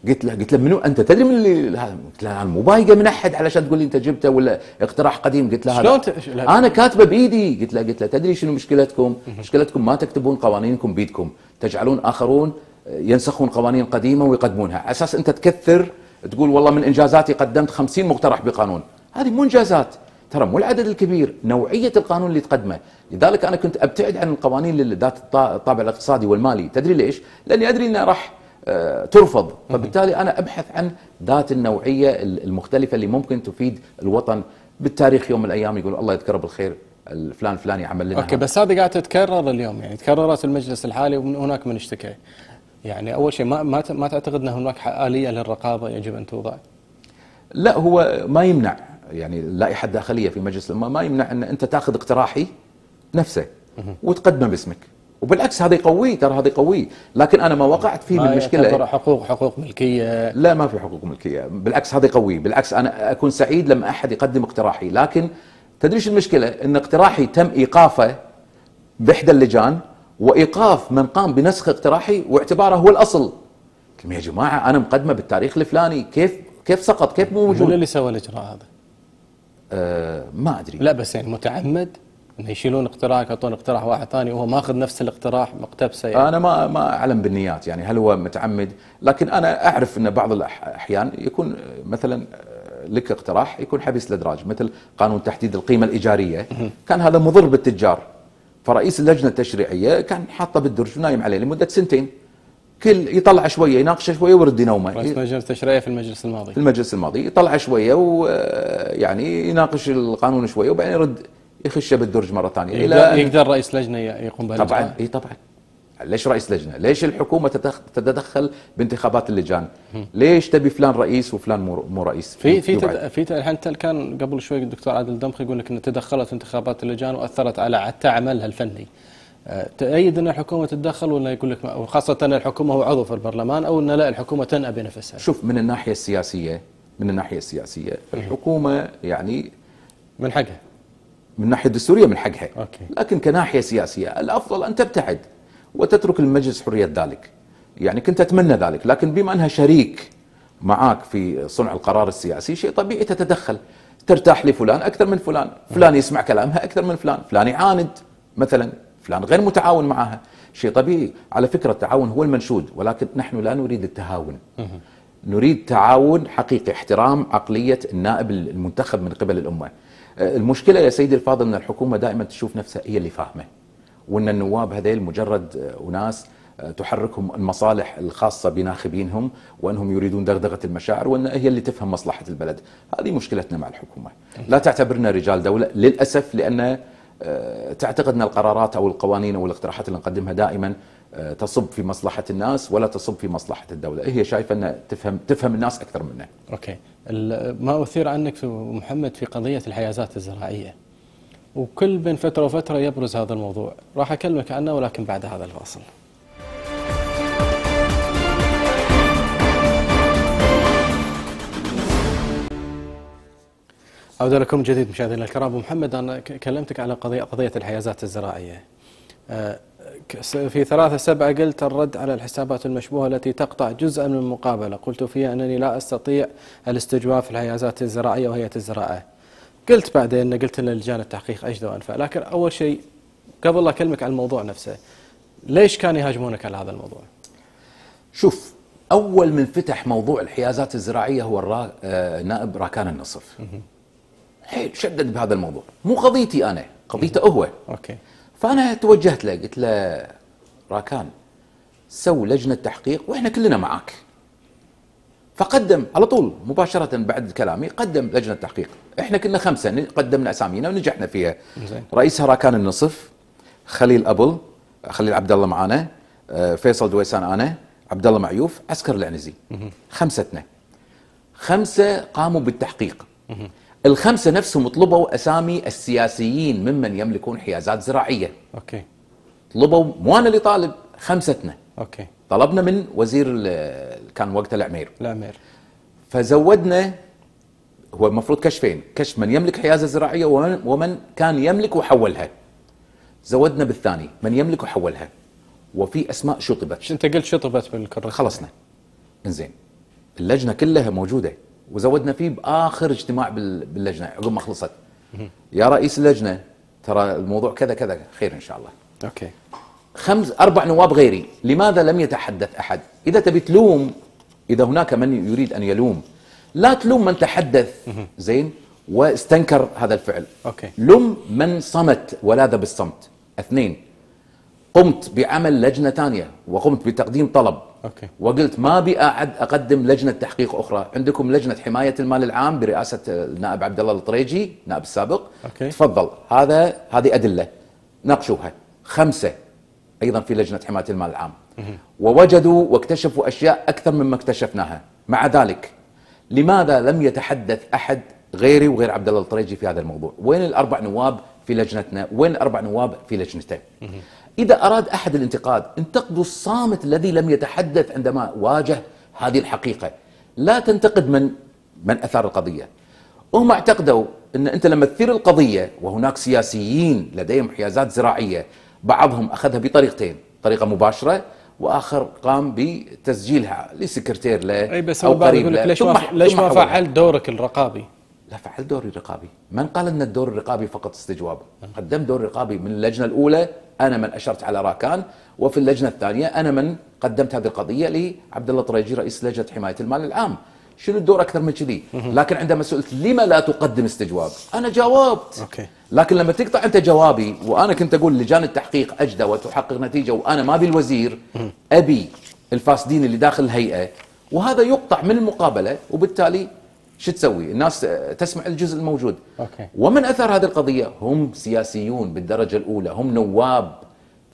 قلت له قلت له منو؟ أنت تدري من اللي هذا قلت له أنا مو بايقة من أحد علشان تقول لي أنت جبته ولا اقتراح قديم. قلت له شلون. أنا كاتبه بايدي قلت له قلت له تدري شنو مشكلتكم؟ مشكلتكم ما تكتبون قوانينكم بيدكم. تجعلون آخرون ينسخون قوانين قديمة ويقدمونها. على أساس أنت تكثر تقول والله من إنجازاتي قدمت 50 مقترح بقانون. هذه مو إنجازات. ترى مو العدد الكبير نوعية القانون اللي تقدمه. لذلك أنا كنت أبتعد عن القوانين ذات الطا- الطابع الاقتصادي والمالي. تدري ليش؟ لأني أدري إنها راح آه، ترفض. فبالتالي أنا أبحث عن ذات النوعية المختلفة اللي ممكن تفيد الوطن. بالتاريخ يوم من الأيام يقول الله يذكره بالخير الفلان فلاني عمل لنا أوكي. بس هذه قاعدة تتكرر اليوم يعني تكررت المجلس الحالي ومن هناك من اشتكى. يعني أول شيء ما ما ما تعتقد إن هناك آلية للرقابة يجب أن توضع؟ لا هو ما يمنع. يعني اللائحه الداخليه في مجلس الأمة ما يمنع أن أنت تاخذ اقتراحي نفسه وتقدمه باسمك. وبالعكس هذا يقويه ترى هذا يقويه لكن أنا ما وقعت فيه بالمشكلة. يعتبر حقوق حقوق ملكية. لا ما في حقوق ملكية. بالعكس هذا يقوي. بالعكس أنا أكون سعيد لما أحد يقدم اقتراحي. لكن تدري شو المشكلة؟ إن اقتراحي تم إيقافه بإحدى اللجان وإيقاف من قام بنسخ اقتراحي واعتباره هو الأصل. يا جماعة أنا مقدمة بالتاريخ الفلاني. كيف كيف سقط؟ كيف مو من موجود اللي سوى الإجراء هذا؟ آه ما أدري. لا بس يعني متعمد إنه يشيلون اقتراحك يعطون اقتراح واحد ثاني وهو ماخذ نفس الاقتراح مقتبسه يعني أنا ما ما أعلم بالنيات يعني هل هو متعمد لكن أنا أعرف إن بعض الاحيان يكون مثلا لك اقتراح يكون حبيس الأدراج مثل قانون تحديد القيمة الإيجارية. كان هذا مضر بالتجار. فرئيس اللجنة التشريعية كان حاطه بالدرج ونايم عليه لمدة سنتين. كل يطلع شوية يناقشه شوية ويرد ينومه رئيس لجنه التشريعيه في المجلس الماضي في المجلس الماضي يطلع شوية ويعني يناقش القانون شوية وبعدين يرد يخشه بالدرج مرة ثانية يقدر, يقدر رئيس لجنة يقوم بهذا طبعا إي طبعا ليش رئيس لجنة؟ ليش الحكومة تتدخل بانتخابات اللجان؟ ليش تبي فلان رئيس وفلان مو رئيس؟ في في. تد... في الحين كان قبل شوي الدكتور عادل دمخ يقول لك إن تدخلت انتخابات اللجان وأثرت على حتى عملها الفني. تأيد أن الحكومة تتدخل ولا يقول لك وخاصة أن الحكومة هو عضو في البرلمان أو أن لا الحكومة تنأى بنفسها. شوف من الناحية السياسية من الناحية السياسية الحكومة يعني من حقها. من الناحيه الدستورية من حقها. أوكي. لكن كناحية سياسية الأفضل أن تبتعد وتترك المجلس حرية ذلك. يعني كنت أتمنى ذلك لكن بما أنها شريك معاك في صنع القرار السياسي شيء طبيعي تتدخل. ترتاح لفلان أكثر من فلان. فلان يسمع كلامها أكثر من فلان. فلان يعاند مثلا. فلان غير متعاون معها شيء طبيعي. على فكرة التعاون هو المنشود ولكن نحن لا نريد التهاون. نريد تعاون حقيقي احترام عقلية النائب المنتخب من قبل الأمة. آه، المشكلة يا سيدي الفاضل أن الحكومة دائما تشوف نفسها هي اللي فاهمة. وأن النواب هذيل مجرد آه، أناس آه، تحركهم المصالح الخاصة بناخبينهم وأنهم يريدون دغدغة المشاعر وأن هي اللي تفهم مصلحة البلد. هذه مشكلتنا مع الحكومة. لا تعتبرنا رجال دولة للأسف لأن تعتقد أن القرارات أو القوانين أو الاقتراحات اللي نقدمها دائما آه، تصب في مصلحة الناس ولا تصب في مصلحة الدولة هي شايفة أن تفهم تفهم الناس أكثر منا أوكي. ما أثير عنك في محمد في قضية الحيازات الزراعية. وكل بين فترة وفترة يبرز هذا الموضوع، راح أكلمك عنه ولكن بعد هذا الفاصل. عودة لكم جديد مشاهدينا الكرام. محمد أنا كلمتك على قضية قضية الحيازات الزراعية. آه، في ثلاثة سبعة قلت الرد على الحسابات المشبوهة التي تقطع جزءا من المقابلة قلت فيها أنني لا أستطيع الاستجواب في الحيازات الزراعية وهي الزراعة قلت بعدين قلت أن لجان التحقيق أجدى وأنفع لكن أول شيء قبل لا أكلمك عن الموضوع نفسه ليش كان يهاجمونك على هذا الموضوع؟ شوف أول من فتح موضوع الحيازات الزراعية هو الرا... آه، نائب راكان النصف شدد بهذا الموضوع. مو قضيتي أنا قضيته هو. أوكي. فأنا توجهت له قلت له راكان سو لجنة تحقيق وإحنا كلنا معاك. فقدم على طول مباشرة بعد كلامي قدم لجنة تحقيق. إحنا كنا خمسة قدمنا أسامينا ونجحنا فيها. زين. رئيسها راكان النصف خليل أبل خليل عبد الله معانا آه، فيصل دويسان أنا عبد الله معيوف عسكر العنزي. خمستنا. خمسة قاموا بالتحقيق. الخمسة نفسهم طلبوا أسامي السياسيين ممن يملكون حيازات زراعية. okay. طلبوا مو أنا اللي طالب خمستنا. أوكي. طلبنا من وزير كان وقتها العمير الأمير. فزودنا هو المفروض كشفين. كشف من يملك حيازة زراعية ومن, ومن كان يملك وحولها. زودنا بالثاني من يملك وحولها. وفي أسماء شطبت. أنت قلت شطبت بالكرة؟ خلصنا. إنزين. اللجنة كلها موجودة. وزودنا فيه بآخر اجتماع بال- باللجنة. عقب ما خلصت. يا رئيس اللجنة ترى الموضوع كذا كذا. خير إن شاء الله. okay. خمس أربع نواب غيري. لماذا لم يتحدث أحد؟ إذا تبي تلوم إذا هناك من يريد أن يلوم لا تلوم من تحدث. زين؟ واستنكر هذا الفعل. okay. لم من صمت ولاذ بالصمت. اثنين قمت بعمل لجنة ثانية وقمت بتقديم طلب. okay. وقلت ما أبي أعد أقدم لجنة تحقيق أخرى. عندكم لجنة حماية المال العام برئاسة النائب عبد الله الطريجي النائب السابق. okay. تفضل. هذا هذه أدلة. ناقشوها. خمسة أيضا في لجنة حماية المال العام. ووجدوا واكتشفوا أشياء أكثر مما اكتشفناها. مع ذلك لماذا لم يتحدث أحد غيري وغير عبد الله الطريجي في هذا الموضوع؟ وين الأربع نواب في لجنتنا؟ وين الأربع نواب في لجنته؟ إذا أراد أحد الانتقاد انتقدوا الصامت الذي لم يتحدث عندما واجه هذه الحقيقة. لا تنتقد من من أثار القضية. هم اعتقدوا إن أنت لما تثير القضية وهناك سياسيين لديهم حيازات زراعية بعضهم أخذها بطريقتين طريقة مباشرة وآخر قام بتسجيلها لسكرتير له أي بس أو قريب لك له. ليش ما ليش ما. فعلت دورك الرقابي؟ لا فعل دوري رقابي. من قال إن الدور الرقابي فقط استجواب. قدمت دور رقابي من اللجنة الأولى أنا من أشرت على راكان وفي اللجنة الثانية أنا من قدمت هذه القضية لعبد الله طريجي رئيس لجنة حماية المال العام. شنو الدور أكثر من كذي؟ لكن عندما سئلت لما لا تقدم استجواب أنا جاوبت. okay. لكن لما تقطع أنت جوابي وأنا كنت أقول لجان التحقيق أجدى وتحقق نتيجة وأنا ما أبي الوزير أبي الفاسدين اللي داخل الهيئة وهذا يقطع من المقابلة وبالتالي شو تسوي؟ الناس تسمع الجزء الموجود. okay. ومن أثار هذه القضية؟ هم سياسيون بالدرجة الأولى، هم نواب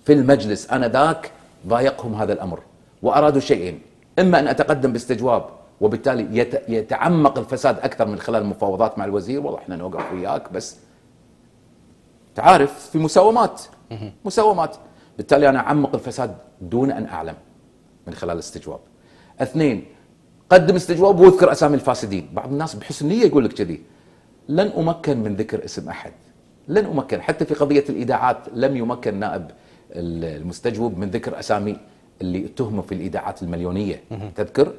في المجلس آنذاك ضايقهم هذا الأمر وأرادوا شيئين، إما أن أتقدم باستجواب وبالتالي يت- يتعمق الفساد أكثر من خلال المفاوضات مع الوزير. والله إحنا نوقف وياك بس تعرف في مساومات. مساومات. بالتالي أنا أعمق الفساد دون أن أعلم من خلال الاستجواب. اثنين قدم استجواب واذكر أسامي الفاسدين. بعض الناس بحسن نية يقول لك كذي لن أمكن من ذكر اسم أحد لن أمكن حتى في قضية الإيداعات لم يمكن نائب المستجوب من ذكر أسامي اللي اتهموا في الإيداعات المليونية. تذكر؟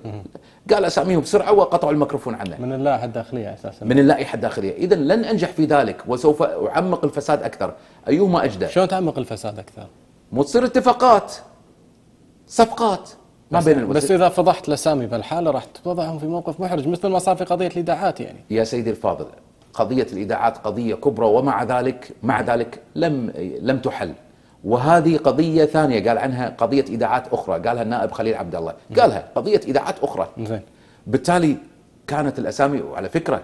قال أساميهم بسرعة وقطعوا الميكروفون عنه. من اللائحة الداخلية أساسا. من اللائحة الداخلية. اذا لن أنجح في ذلك وسوف أعمق الفساد أكثر. أيهما اجدى شلون تعمق الفساد أكثر؟ مو تصير اتفاقات صفقات. ما بين بس الوزير إذا فضحت الاسامي بهالحالة راح توضعهم في موقف محرج مثل ما صار في قضية الإيداعات يعني. يا سيدي الفاضل قضية الإيداعات قضية كبرى ومع ذلك مع ذلك لم لم تحل. وهذه قضية ثانية قال عنها قضية إيداعات أخرى قالها النائب خليل عبد الله. قالها قضية إيداعات أخرى. زين. بالتالي كانت الأسامي وعلى فكرة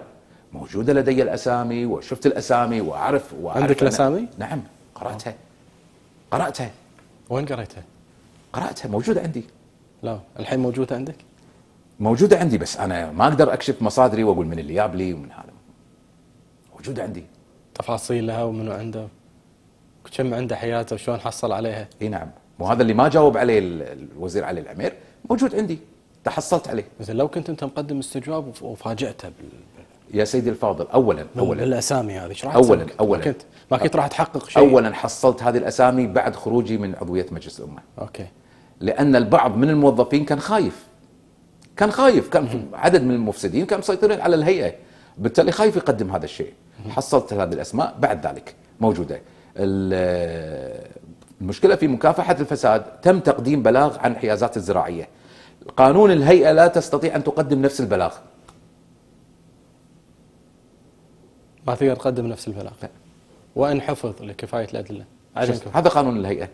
موجودة لدي الأسامي وشفت الأسامي وأعرف وأعرف عندك الأسامي؟ نعم قرأتها. قرأتها. وين قريتها؟ قرأتها موجودة عندي. لا. الحين موجودة عندك؟ موجودة عندي بس أنا ما أقدر أكشف مصادري وأقول من اللي جاب لي ومن هذا. موجودة عندي. تفاصيل لها ومنو عنده؟ كم عنده حياته وشلون حصل عليها؟ إي نعم. وهذا اللي ما جاوب عليه ال- الوزير علي العمير موجود عندي. تحصلت عليه. زين لو كنت أنت مقدم استجواب وف- وفاجئته بال... يا سيدي الفاضل اولا اولا. اولا بالاسامي هذه إيش راح أولاً- تسوي؟ أولاً. ما كنت ما كنت راح تحقق شيء. اولا حصلت هذه الأسامي بعد خروجي من عضوية مجلس الأمة. أوكي. لأن البعض من الموظفين كان خايف. كان خايف كان عدد من المفسدين كانوا مسيطرين على الهيئة. بالتالي خايف يقدم هذا الشيء. حصلت هذه الأسماء بعد ذلك موجودة. ال- المشكلة في مكافحة الفساد تم تقديم بلاغ عن الحيازات الزراعية. قانون الهيئة لا تستطيع أن تقدم نفس البلاغ. ما تقدر تقدم نفس البلاغ. وإن حفظ لكفاية الأدلة. عشان كذا هذا قانون الهيئة.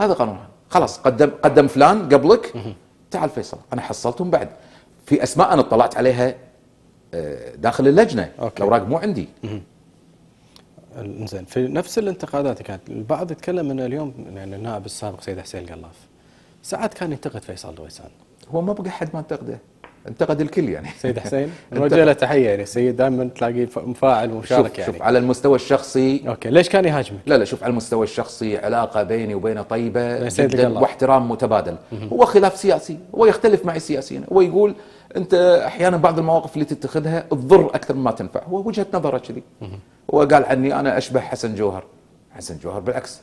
هذا قانون. خلاص قدم قدم فلان قبلك. تعال فيصل أنا حصلتهم بعد. في أسماء أنا اطلعت عليها آه، داخل اللجنة. أوكي. الأوراق مو عندي. زين في نفس الانتقادات كانت البعض يتكلم إن اليوم يعني النائب السابق سيد حسين القلاف ساعات كان ينتقد فيصل دويسان. هو ما بقى حد ما انتقده. انتقد الكل يعني. سيد حسين نوجه له تحية يعني. السيد دائما تلاقيه مفاعل ومشارك شوف يعني. شوف على المستوى الشخصي أوكي ليش كان يهاجمك؟ لا لا شوف على المستوى الشخصي علاقة بيني وبينه سيد جدا الله. واحترام متبادل. هو خلاف سياسي هو يختلف معي سياسيا. هو يقول أنت أحيانا بعض المواقف اللي تتخذها تضر أكثر مما تنفع. هو وجهة نظره كذي. هو قال عني أنا أشبه حسن جوهر. حسن جوهر بالعكس.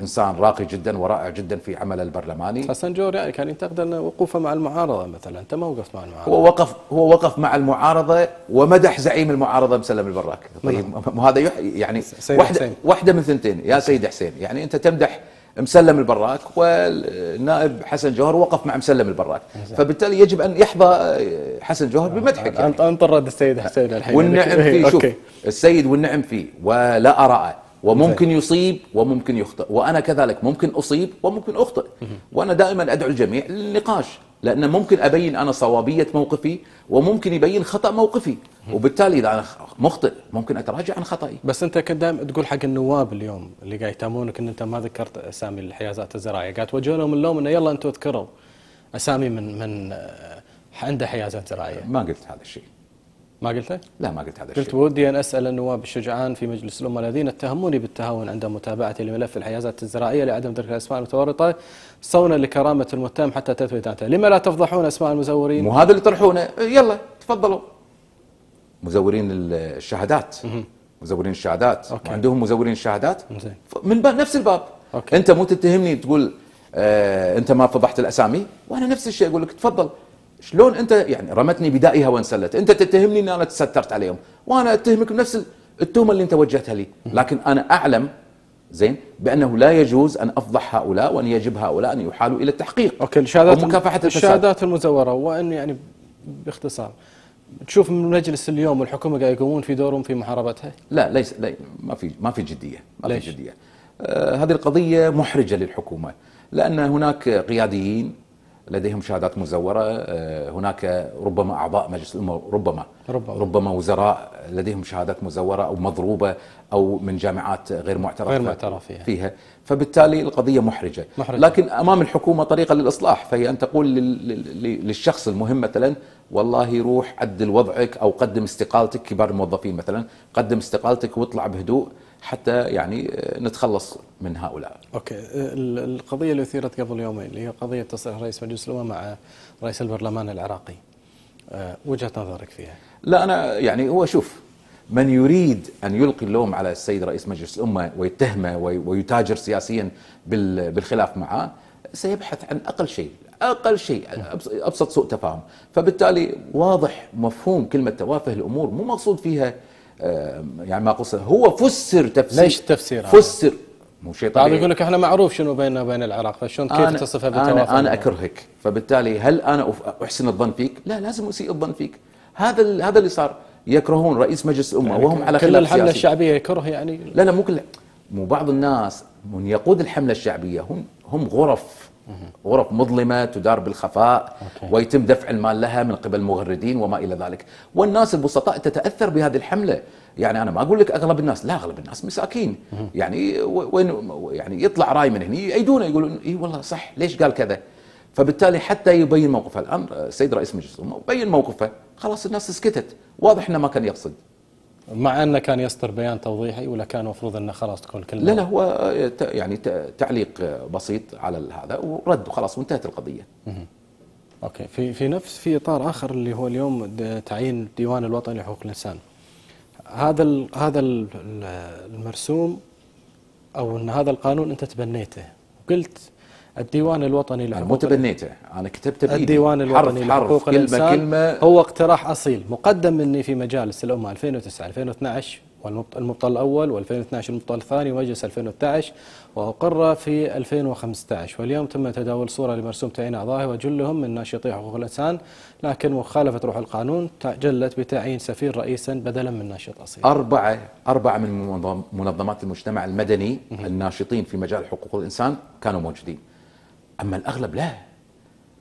إنسان راقي جدا ورائع جدا في عمله البرلماني. حسن جور يعني كان ينتقد أن وقوفه مع المعارضة مثلا. أنت ما وقفت مع المعارضة. هو وقف هو وقف مع المعارضة ومدح زعيم المعارضة مسلم البراك. طيب مو هذا يح يعني حسين. واحدة من ثنتين. يا سيد حسين يعني أنت تمدح مسلم البراك والنائب حسن جوهر وقف مع مسلم البراك. فبالتالي يجب أن يحظى حسن جوهر بمدحك يعني. أنت انطر رد السيد حسين الحين. والنعم إيه، فيه شوف السيد والنعم فيه. ولا أراء. وممكن يصيب وممكن يخطئ. وأنا كذلك ممكن أصيب وممكن أخطئ. وأنا دائما أدعو الجميع للنقاش لأن ممكن أبين أنا صوابية موقفي وممكن يبين خطأ موقفي. وبالتالي إذا أنا مخطئ ممكن أتراجع عن خطأي بس أنت كنت دائما تقول حق النواب اليوم اللي قاعد يتهمونك إن أنت ما ذكرت أسامي الحيازات الزراعية. قاعد توجه لهم اللوم إنه يلا أنتم اذكروا أسامي من من آه، عنده حيازات زراعية. ما قلت هذا الشيء. ما قلته؟ لا ما قلت هذا قلت الشيء. ودي أن أسأل النواب الشجعان في مجلس الأمة الذين اتهموني بالتهاون عند متابعتي لملف الحيازات الزراعية لعدم ذكر الأسماء المتورطة صونا لكرامة المتهم حتى تثبت إدانته، لما لا تفضحون أسماء المزورين؟ مو هذا اللي يطرحونه يلا تفضلوا. مزورين الشهادات. مزورين الشهادات. okay. وعندهم مزورين الشهادات. من نفس الباب. okay. أنت مو تتهمني تقول آه أنت ما فضحت الأسامي؟ وأنا نفس الشيء أقول لك تفضل. شلون انت يعني رمتني بدائها وانسلت انت تتهمني إن أنا تسترت عليهم. وأنا أتهمك بنفس التهمة اللي انت وجهتها لي. لكن أنا أعلم زين بأنه لا يجوز أن أفضح هؤلاء وأن يجب هؤلاء أن يحالوا إلى التحقيق. أوكي الشهادات ومكافحه الفساد. الشهادات المزورة. وأن يعني باختصار تشوف من مجلس اليوم والحكومة قاعد يقومون في دورهم في محاربتها؟ لا ليس لا ما في ما في جدية ما ليش؟ في جدية. آه هذه القضية محرجة للحكومة لأن هناك قياديين لديهم شهادات مزورة آه هناك ربما أعضاء مجلس الأمة ربما ربما. ربما وزراء لديهم شهادات مزورة أو مضروبة أو من جامعات غير معترف غير معترف فيها. فيها فبالتالي القضية محرجة محرجة. لكن أمام الحكومة طريقة للإصلاح فهي أن تقول لل- لل- للشخص المهم مثلا والله روح عدل وضعك أو قدم استقالتك كبار الموظفين مثلا قدم استقالتك واطلع بهدوء حتى يعني آه، نتخلص من هؤلاء. أوكي. ال- القضية اللي أثيرت قبل يومين اللي هي قضية تصريح رئيس مجلس الامه مع رئيس البرلمان العراقي. أه، وجهة نظرك فيها؟ لا أنا يعني هو شوف من يريد أن يلقي اللوم على السيد رئيس مجلس الأمة ويتهمه وي- ويتاجر سياسيا بال- بالخلاف معه سيبحث عن أقل شيء أقل شيء أبسط سوء تفاهم. فبالتالي واضح مفهوم كلمة توافه الأمور مو مقصود فيها آه، يعني ما قصد هو فسر تفسير. ليش التفسير؟ فسر. مو شيء طبيعي. يقول لك إحنا معروف شنو بيننا وبين العراق فشلون كيف تصفها بالتوافق؟ أنا أكرهك. فبالتالي هل أنا أف- أحسن الظن فيك؟ لا لازم أسيء الظن فيك. هذا هذا اللي صار. يكرهون رئيس مجلس الأمة وهم على كل خلاف الحملة سياسي. الشعبية يكره يعني؟ لا لا مو كل مو بعض الناس من يقود الحملة الشعبية هم هم غرف. غرف مظلمة تدار بالخفاء أوكي. ويتم دفع المال لها من قبل مغردين وما إلى ذلك. والناس البسطاء تتأثر بهذه الحملة. يعني أنا ما أقول لك أغلب الناس لا أغلب الناس مساكين. يعني وين يعني يطلع رأي من هنا يأيدونه يقولون إي والله صح ليش قال كذا؟ فبالتالي حتى يبين موقفه. الآن السيد رئيس مجلس الأمة بين موقفه. خلاص الناس سكتت. واضح إنه ما كان يقصد. مع انه كان يصدر بيان توضيحي ولا كان المفروض انه خلاص تكون كلمة لا لا هو آه، يعني تعليق آه، بسيط على هذا ورد وخلاص وانتهت القضية. okay. في في نفس في إطار آخر اللي هو اليوم تعيين الديوان الوطني لحقوق الإنسان. هذا ال هذا ال المرسوم أو إن هذا القانون أنت تبنيته. وقلت الديوان الوطني لحقوق مو تبنيته أنا كتبته بإيدي. الديوان حرف الوطني حرف لحقوق كلمة الإنسان كلمة. هو اقتراح أصيل مقدم مني في مجالس الامه 2009 2012 والمبطل الأول و2012 المبطل الثاني ومجلس 2011 وأقر في 2015 واليوم تم تداول صورة لمرسوم تعيين أعضائه وجلهم من ناشطي حقوق الإنسان لكن مخالفة روح القانون جلت بتعيين سفير رئيسا بدلا من ناشط أصيل. أربعة أربعة من منظم- منظمات المجتمع المدني الناشطين في مجال حقوق الإنسان كانوا موجودين. أما الأغلب لا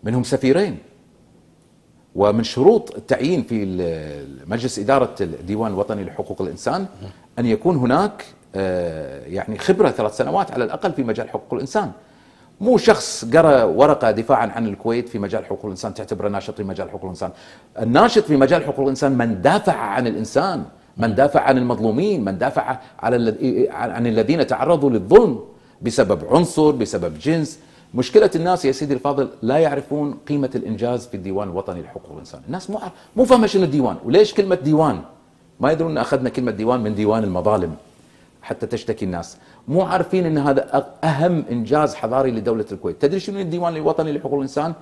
منهم سفيرين. ومن شروط التعيين في مجلس إدارة الديوان الوطني لحقوق الإنسان أن يكون هناك آه، يعني خبرة ثلاث سنوات على الأقل في مجال حقوق الإنسان. مو شخص قرأ ورقة دفاعا عن الكويت في مجال حقوق الإنسان تعتبره ناشط في مجال حقوق الإنسان. الناشط في مجال حقوق الإنسان من دافع عن الإنسان من دافع عن المظلومين من دافع على عن الذين تعرضوا للظلم بسبب عنصر بسبب جنس. مشكلة الناس يا سيدي الفاضل لا يعرفون قيمة الإنجاز في الديوان الوطني لحقوق الإنسان. الناس مو مو فاهمة شنو الديوان. وليش كلمة ديوان؟ ما يدرون أن أخذنا كلمة ديوان من ديوان المظالم حتى تشتكي الناس. مو عارفين إن هذا أهم إنجاز حضاري لدولة الكويت. تدري شنو الديوان الوطني لحقوق الإنسان؟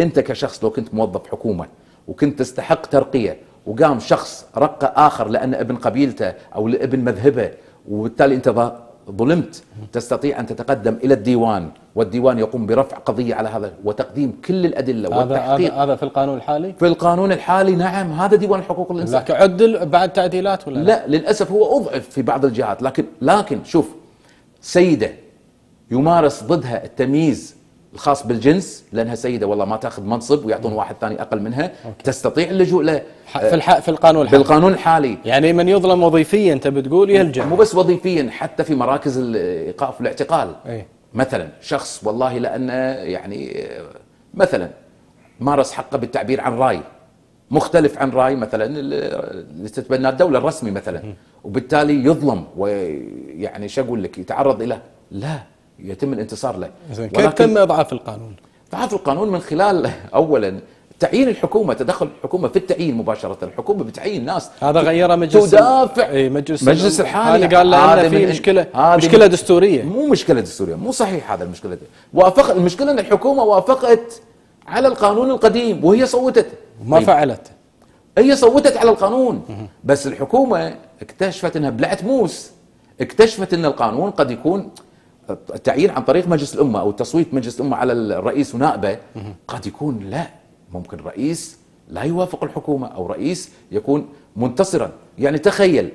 أنت كشخص لو كنت موظف حكومة وكنت تستحق ترقية وقام شخص رقى آخر لأن ابن قبيلته أو لابن مذهبه وبالتالي أنت ظلمت. تستطيع أن تتقدم إلى الديوان والديوان يقوم برفع قضية على هذا وتقديم كل هذا والتحقيق. هذا في القانون الحالي؟ في القانون الحالي نعم. هذا ديوان حقوق الإنسان. لكن عدل بعد تعديلات ولا لا للأسف هو أضعف في بعض الجهات. لكن لكن شوف سيدة يمارس ضدها التمييز الخاص بالجنس لأنها سيدة والله ما تأخذ منصب ويعطون واحد ثاني أقل منها تستطيع اللجوء له. في الح... في القانون الحالي. بالقانون الحالي. يعني من يظلم وظيفيا انت بتقول يلجا مو بس وظيفيا حتى في مراكز الإيقاف والاعتقال. اي مثلا شخص والله لأنه يعني مثلا مارس حقه بالتعبير عن رأي. مختلف عن رأي مثلا ال- اللي تتبناه الدولة الرسمي مثلا. وبالتالي يظلم ويعني شو أقول لك يتعرض إلى لا. يتم الانتصار له. كيف تم إضعاف القانون؟ ضعف القانون من خلال اولا تعيين الحكومة تدخل الحكومة في التعيين مباشرة. الحكومة بتعين ناس. هذا غيره مجلس تدافع. إي مجلس مجلس. الحالي. هذا قال له في مشكله مشكلة دستورية. مو مشكلة دستورية مو صحيح هذا المشكلة. دي. وافق المشكلة إن الحكومة وافقت على القانون القديم وهي صوتت. ما طيب، فعلت. هي صوتت على القانون. بس الحكومة اكتشفت إنها بلعت موس. اكتشفت إن القانون قد يكون التعيين عن طريق مجلس الأمة أو تصويت مجلس الأمة على الرئيس ونائبة قد يكون لا. ممكن رئيس لا يوافق الحكومة أو رئيس يكون منتصرا. يعني تخيل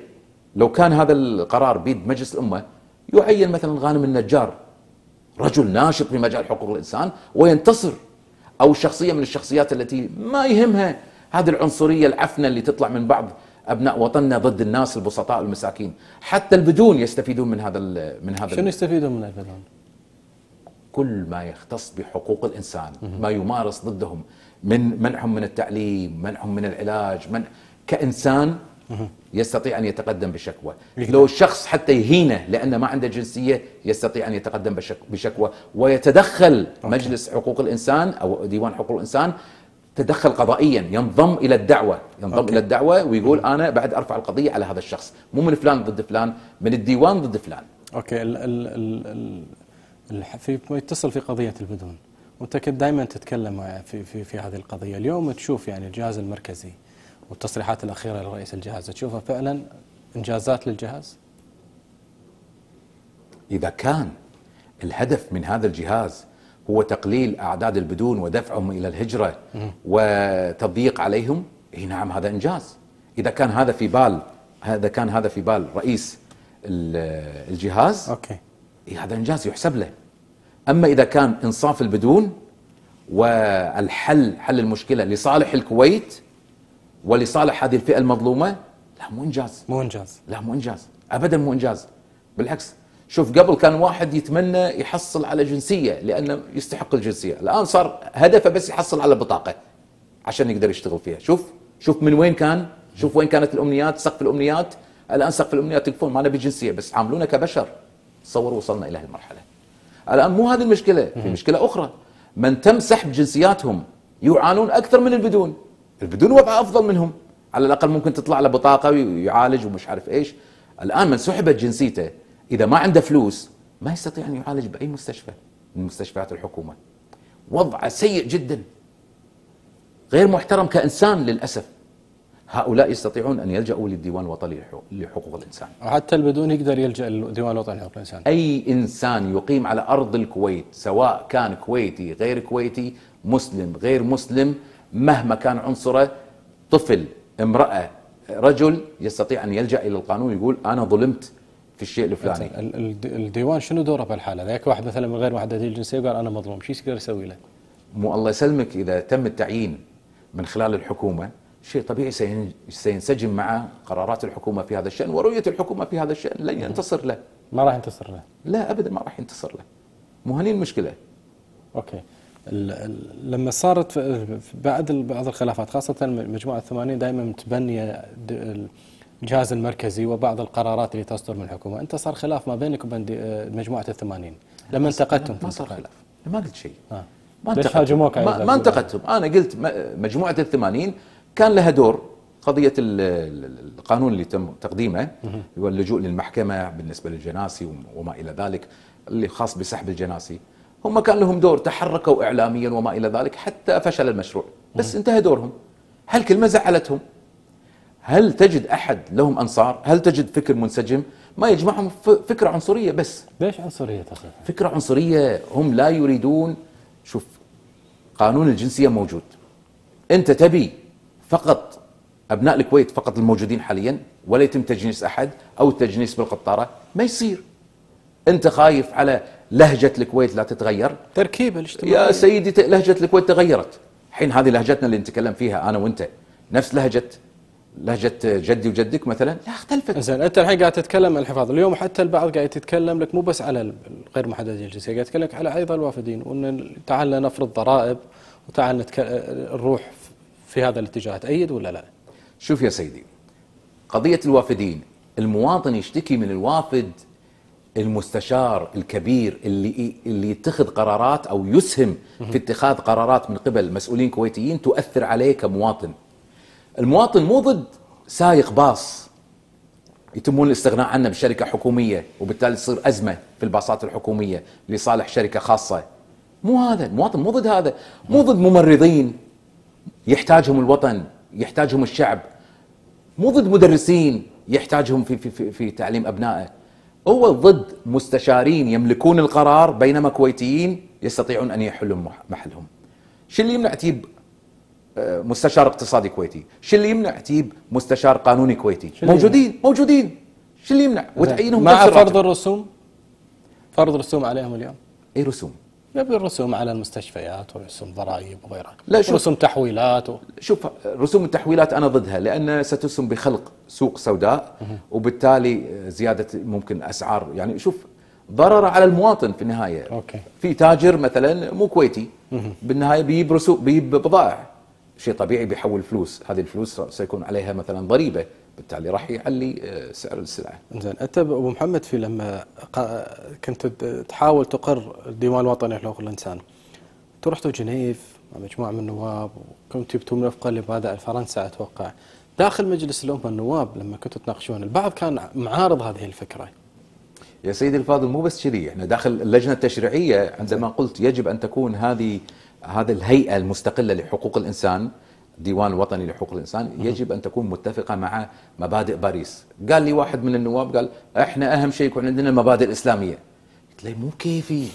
لو كان هذا القرار بيد مجلس الأمة يعين مثلا غانم النجار رجل ناشط في مجال حقوق الإنسان وينتصر. أو شخصية من الشخصيات التي ما يهمها. هذه العنصرية العفنة اللي تطلع من بعض أبناء وطننا ضد الناس البسطاء المساكين. حتى البدون يستفيدون من هذا من هذا شنو يستفيدون من البدون؟ كل ما يختص بحقوق الإنسان ما يمارس ضدهم. من منعهم من التعليم منعهم من العلاج من كإنسان يستطيع أن يتقدم بشكوى. لو شخص حتى يهينه لأنه ما عنده جنسية يستطيع أن يتقدم بشك- بشكوى. ويتدخل مجلس حقوق الإنسان أو ديوان حقوق الإنسان تدخل قضائيا ينضم إلى الدعوى. ينضم okay. إلى الدعوى ويقول أنا بعد أرفع القضية على هذا الشخص. مو من فلان ضد فلان من الديوان ضد فلان. okay ال ال ال ال في يتصل في قضية البدون. وأنت كنت دائما تتكلم في في في هذه القضية. اليوم تشوف يعني الجهاز المركزي والتصريحات الأخيرة لرئيس الجهاز تشوفها فعلا إنجازات للجهاز؟ إذا كان الهدف من هذا الجهاز هو تقليل أعداد البدون ودفعهم إلى الهجرة وتضييق عليهم. إي نعم هذا إنجاز. إذا كان هذا في بال هذا كان هذا في بال رئيس ال- الجهاز okay. إيه هذا إنجاز يحسب له. أما إذا كان إنصاف البدون والحل حل المشكلة لصالح الكويت ولصالح هذه الفئة المظلومة لا مو إنجاز. مو إنجاز. لا مو إنجاز. ابدا مو إنجاز. بالعكس شوف قبل كان واحد يتمنى يحصل على جنسية لأنه يستحق الجنسية. الآن صار هدفه بس يحصل على بطاقة عشان يقدر يشتغل فيها. شوف شوف من وين كان شوف وين كانت الأمنيات سقف الأمنيات. الآن سقف الأمنيات يقفون ما نبي جنسية بس عاملونا كبشر. تصور وصلنا إلى هالمرحلة. الآن مو هذه المشكلة في مشكلة أخرى. من تم سحب جنسياتهم يعانون أكثر من البدون. البدون وضعه أفضل منهم. على الأقل ممكن تطلع له بطاقة ويعالج ومش عارف إيش. الآن من سحبت جنسيته إذا ما عنده فلوس ما يستطيع أن يعالج بأي مستشفى من مستشفيات الحكومة. وضعه سيء جدا. غير محترم كإنسان للأسف. هؤلاء يستطيعون أن يلجأوا للديوان الوطني لحقوق- الإنسان. وحتى البدون يقدر يلجأ للديوان الوطني لحقوق الإنسان. أي إنسان يقيم على أرض الكويت سواء كان كويتي غير كويتي مسلم غير مسلم مهما كان عنصره طفل امرأة رجل يستطيع أن يلجأ إلى القانون ويقول أنا ظلمت في الشيء الفلاني ال- ال- الديوان شنو دوره بهالحالة؟ ذاك واحد مثلا من غير محددي الجنسيه وقال أنا مظلوم، شو يقدر يسوي له؟ مو الله يسلمك إذا تم التعيين من خلال الحكومة شيء طبيعي سين- سينسجم مع قرارات الحكومة في هذا الشأن ورؤية الحكومة في هذا الشأن لن ينتصر له ما راح ينتصر له. لا ابدا ما راح ينتصر له مو هني المشكلة أوكي لما صارت بعد بعض الخلافات خاصة مجموعة الثمانين دائما متبنية الجهاز المركزي وبعض القرارات اللي تصدر من الحكومة، أنت صار خلاف ما بينك وبين آه، مجموعة الثمانين. لما انتقدتم ما صار خلاف. ما قلت شيء. آه. ما انتقدتهم. ما؟ ما انتقدتهم أنا قلت مجموعة الثمانين كان لها دور. قضية ال- ال- القانون اللي تم تقديمه هو اللجوء للمحكمة بالنسبة للجناسي وم- وما إلى ذلك اللي خاص بسحب الجناسي. هم كان لهم دور تحركوا اعلاميا وما إلى ذلك حتى فشل المشروع. بس انتهى دورهم. هل كلمة زعلتهم؟ هل تجد أحد لهم أنصار؟ هل تجد فكر منسجم؟ ما يجمعهم ف- فكرة عنصرية بس. ليش عنصرية تصير؟ فكرة عنصرية هم لا يريدون. شوف قانون الجنسية موجود. أنت تبي فقط أبناء الكويت فقط الموجودين حاليا ولا يتم تجنيس أحد أو التجنيس بالقطارة؟ ما يصير. أنت خايف على لهجة الكويت لا تتغير؟ تركيبه الاجتماعيه يا سيدي ت- لهجة الكويت تغيرت. الحين هذه لهجتنا اللي نتكلم فيها أنا وأنت نفس لهجة لهجة جدي وجدك مثلا لا اختلفت زين أنت الحين قاعد تتكلم عن الحفاظ، اليوم حتى البعض قاعد يتكلم لك مو بس على الغير محددين الجنسيه، قاعد يتكلم لك على أيضا الوافدين وإن تعال نفرض ضرائب وتعال نتك... نروح في هذا الاتجاه، تأيد ولا لا؟ شوف يا سيدي قضية الوافدين المواطن يشتكي من الوافد المستشار الكبير اللي اللي يتخذ قرارات أو يسهم في اتخاذ قرارات من قبل مسؤولين كويتيين تؤثر عليه كمواطن. المواطن مو ضد سايق باص يتمون الاستغناء عنه بشركة حكومية وبالتالي تصير أزمة في الباصات الحكومية لصالح شركة خاصة. مو هذا، المواطن مو ضد هذا، مو ضد ممرضين يحتاجهم الوطن، يحتاجهم الشعب. مو ضد مدرسين يحتاجهم في في في, في تعليم أبنائه هو ضد مستشارين يملكون القرار بينما كويتيين يستطيعون أن يحلوا مح- محلهم شو اللي يمنع تجيب مستشار اقتصادي كويتي. شو اللي يمنع تجيب مستشار قانوني كويتي؟ موجودين موجودين. شو اللي يمنع؟ وتعينهم مع فرض الراتب. الرسوم؟ فرض رسوم عليهم اليوم. اي رسوم. يبي الرسوم على المستشفيات ورسوم ضرائب وغيرها. لا، شوف. رسوم تحويلات و... شوف رسوم التحويلات أنا ضدها لأن ستسهم بخلق سوق سوداء وبالتالي زيادة ممكن أسعار. يعني شوف ضرر على المواطن في النهاية. okay. في تاجر مثلا مو كويتي. بالنهاية بيجيب رسوم بيجيب بضائع. شيء طبيعي بيحول فلوس. هذه الفلوس سيكون عليها مثلا ضريبة. بالتالي راح يعلي آه، سعر السلعه زين أنت أبو محمد في لما كنت تحاول تقر الديوان الوطني لحقوق الإنسان. أنتوا رحتوا جنيف مع مجموعة من النواب وكنتوا جبتوا وفقا لمبادئ فرنسا أتوقع. داخل مجلس الأمة النواب لما كنتوا تناقشون البعض كان معارض هذه الفكرة. يا سيدي الفاضل مو بس كذي إحنا داخل اللجنة التشريعية عندما قلت يجب أن تكون هذه هذه الهيئة المستقلة لحقوق الإنسان الديوان الوطني لحقوق الإنسان يجب أن تكون متفقة مع مبادئ باريس. قال لي واحد من النواب قال إحنا أهم شيء يكون عندنا المبادئ الإسلامية. قلت له مو كيفي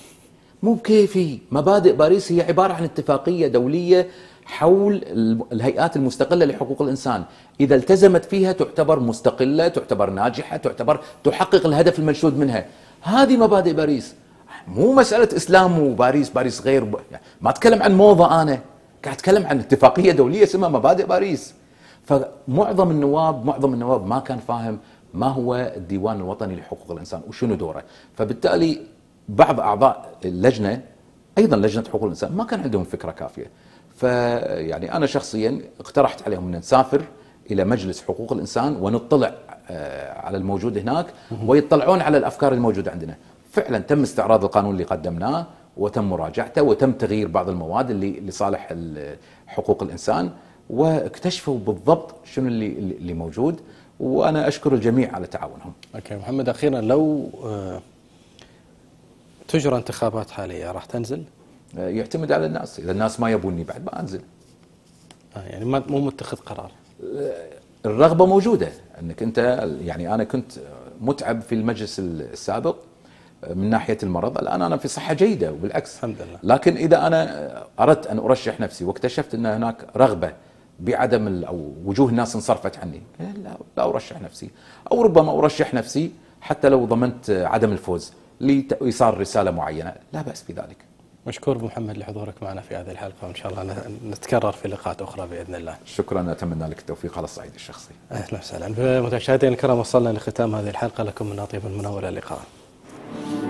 مو بكيفي مبادئ باريس هي عبارة عن اتفاقية دولية حول ال- الهيئات المستقلة لحقوق الإنسان. إذا التزمت فيها تعتبر مستقلة تعتبر ناجحة تعتبر تحقق الهدف المنشود منها. هذه مبادئ باريس. مو مسألة إسلام وباريس باريس غير يعني ما أتكلم عن موضة أنا قاعد أتكلم عن اتفاقية دولية اسمها مبادئ باريس. فمعظم النواب معظم النواب ما كان فاهم ما هو الديوان الوطني لحقوق الإنسان وشنو دوره. فبالتالي بعض أعضاء اللجنة أيضا لجنة حقوق الإنسان ما كان عندهم فكرة كافية. فيعني أنا شخصيا اقترحت عليهم أن نسافر إلى مجلس حقوق الإنسان ونطلع آه، على الموجود هناك ويطلعون على الأفكار الموجودة عندنا. فعلا تم استعراض القانون اللي قدمناه وتم مراجعته وتم تغيير بعض المواد اللي لصالح ال- حقوق الإنسان واكتشفوا بالضبط شنو اللي اللي موجود وأنا أشكر الجميع على تعاونهم. أوكي محمد أخيرا لو آه، تجرى انتخابات حالية راح تنزل؟ آه، يعتمد على الناس، إذا الناس ما يبوني بعد ما أنزل. آه، يعني ما- مو متخذ قرار الرغبة موجودة إنك أنت يعني أنا كنت متعب في المجلس السابق من ناحية المرض، الآن أنا في صحة جيدة وبالعكس الحمد لله. لكن إذا أنا أردت أن أرشح نفسي واكتشفت أن هناك رغبة بعدم أو وجوه الناس انصرفت عني، لا لا أرشح نفسي، أو ربما أرشح نفسي حتى لو ضمنت عدم الفوز لإيصال رسالة معينة، لا بأس بذلك. مشكور أبو محمد لحضورك معنا في هذه الحلقة وإن شاء الله نتكرر في لقاءات أخرى بإذن الله. شكرا أتمنى لك التوفيق على الصعيد الشخصي. أهلا وسهلا. مشاهدينا الكرام وصلنا لختام هذه الحلقة لكم من أطيب المنور اللقاء. Thank you.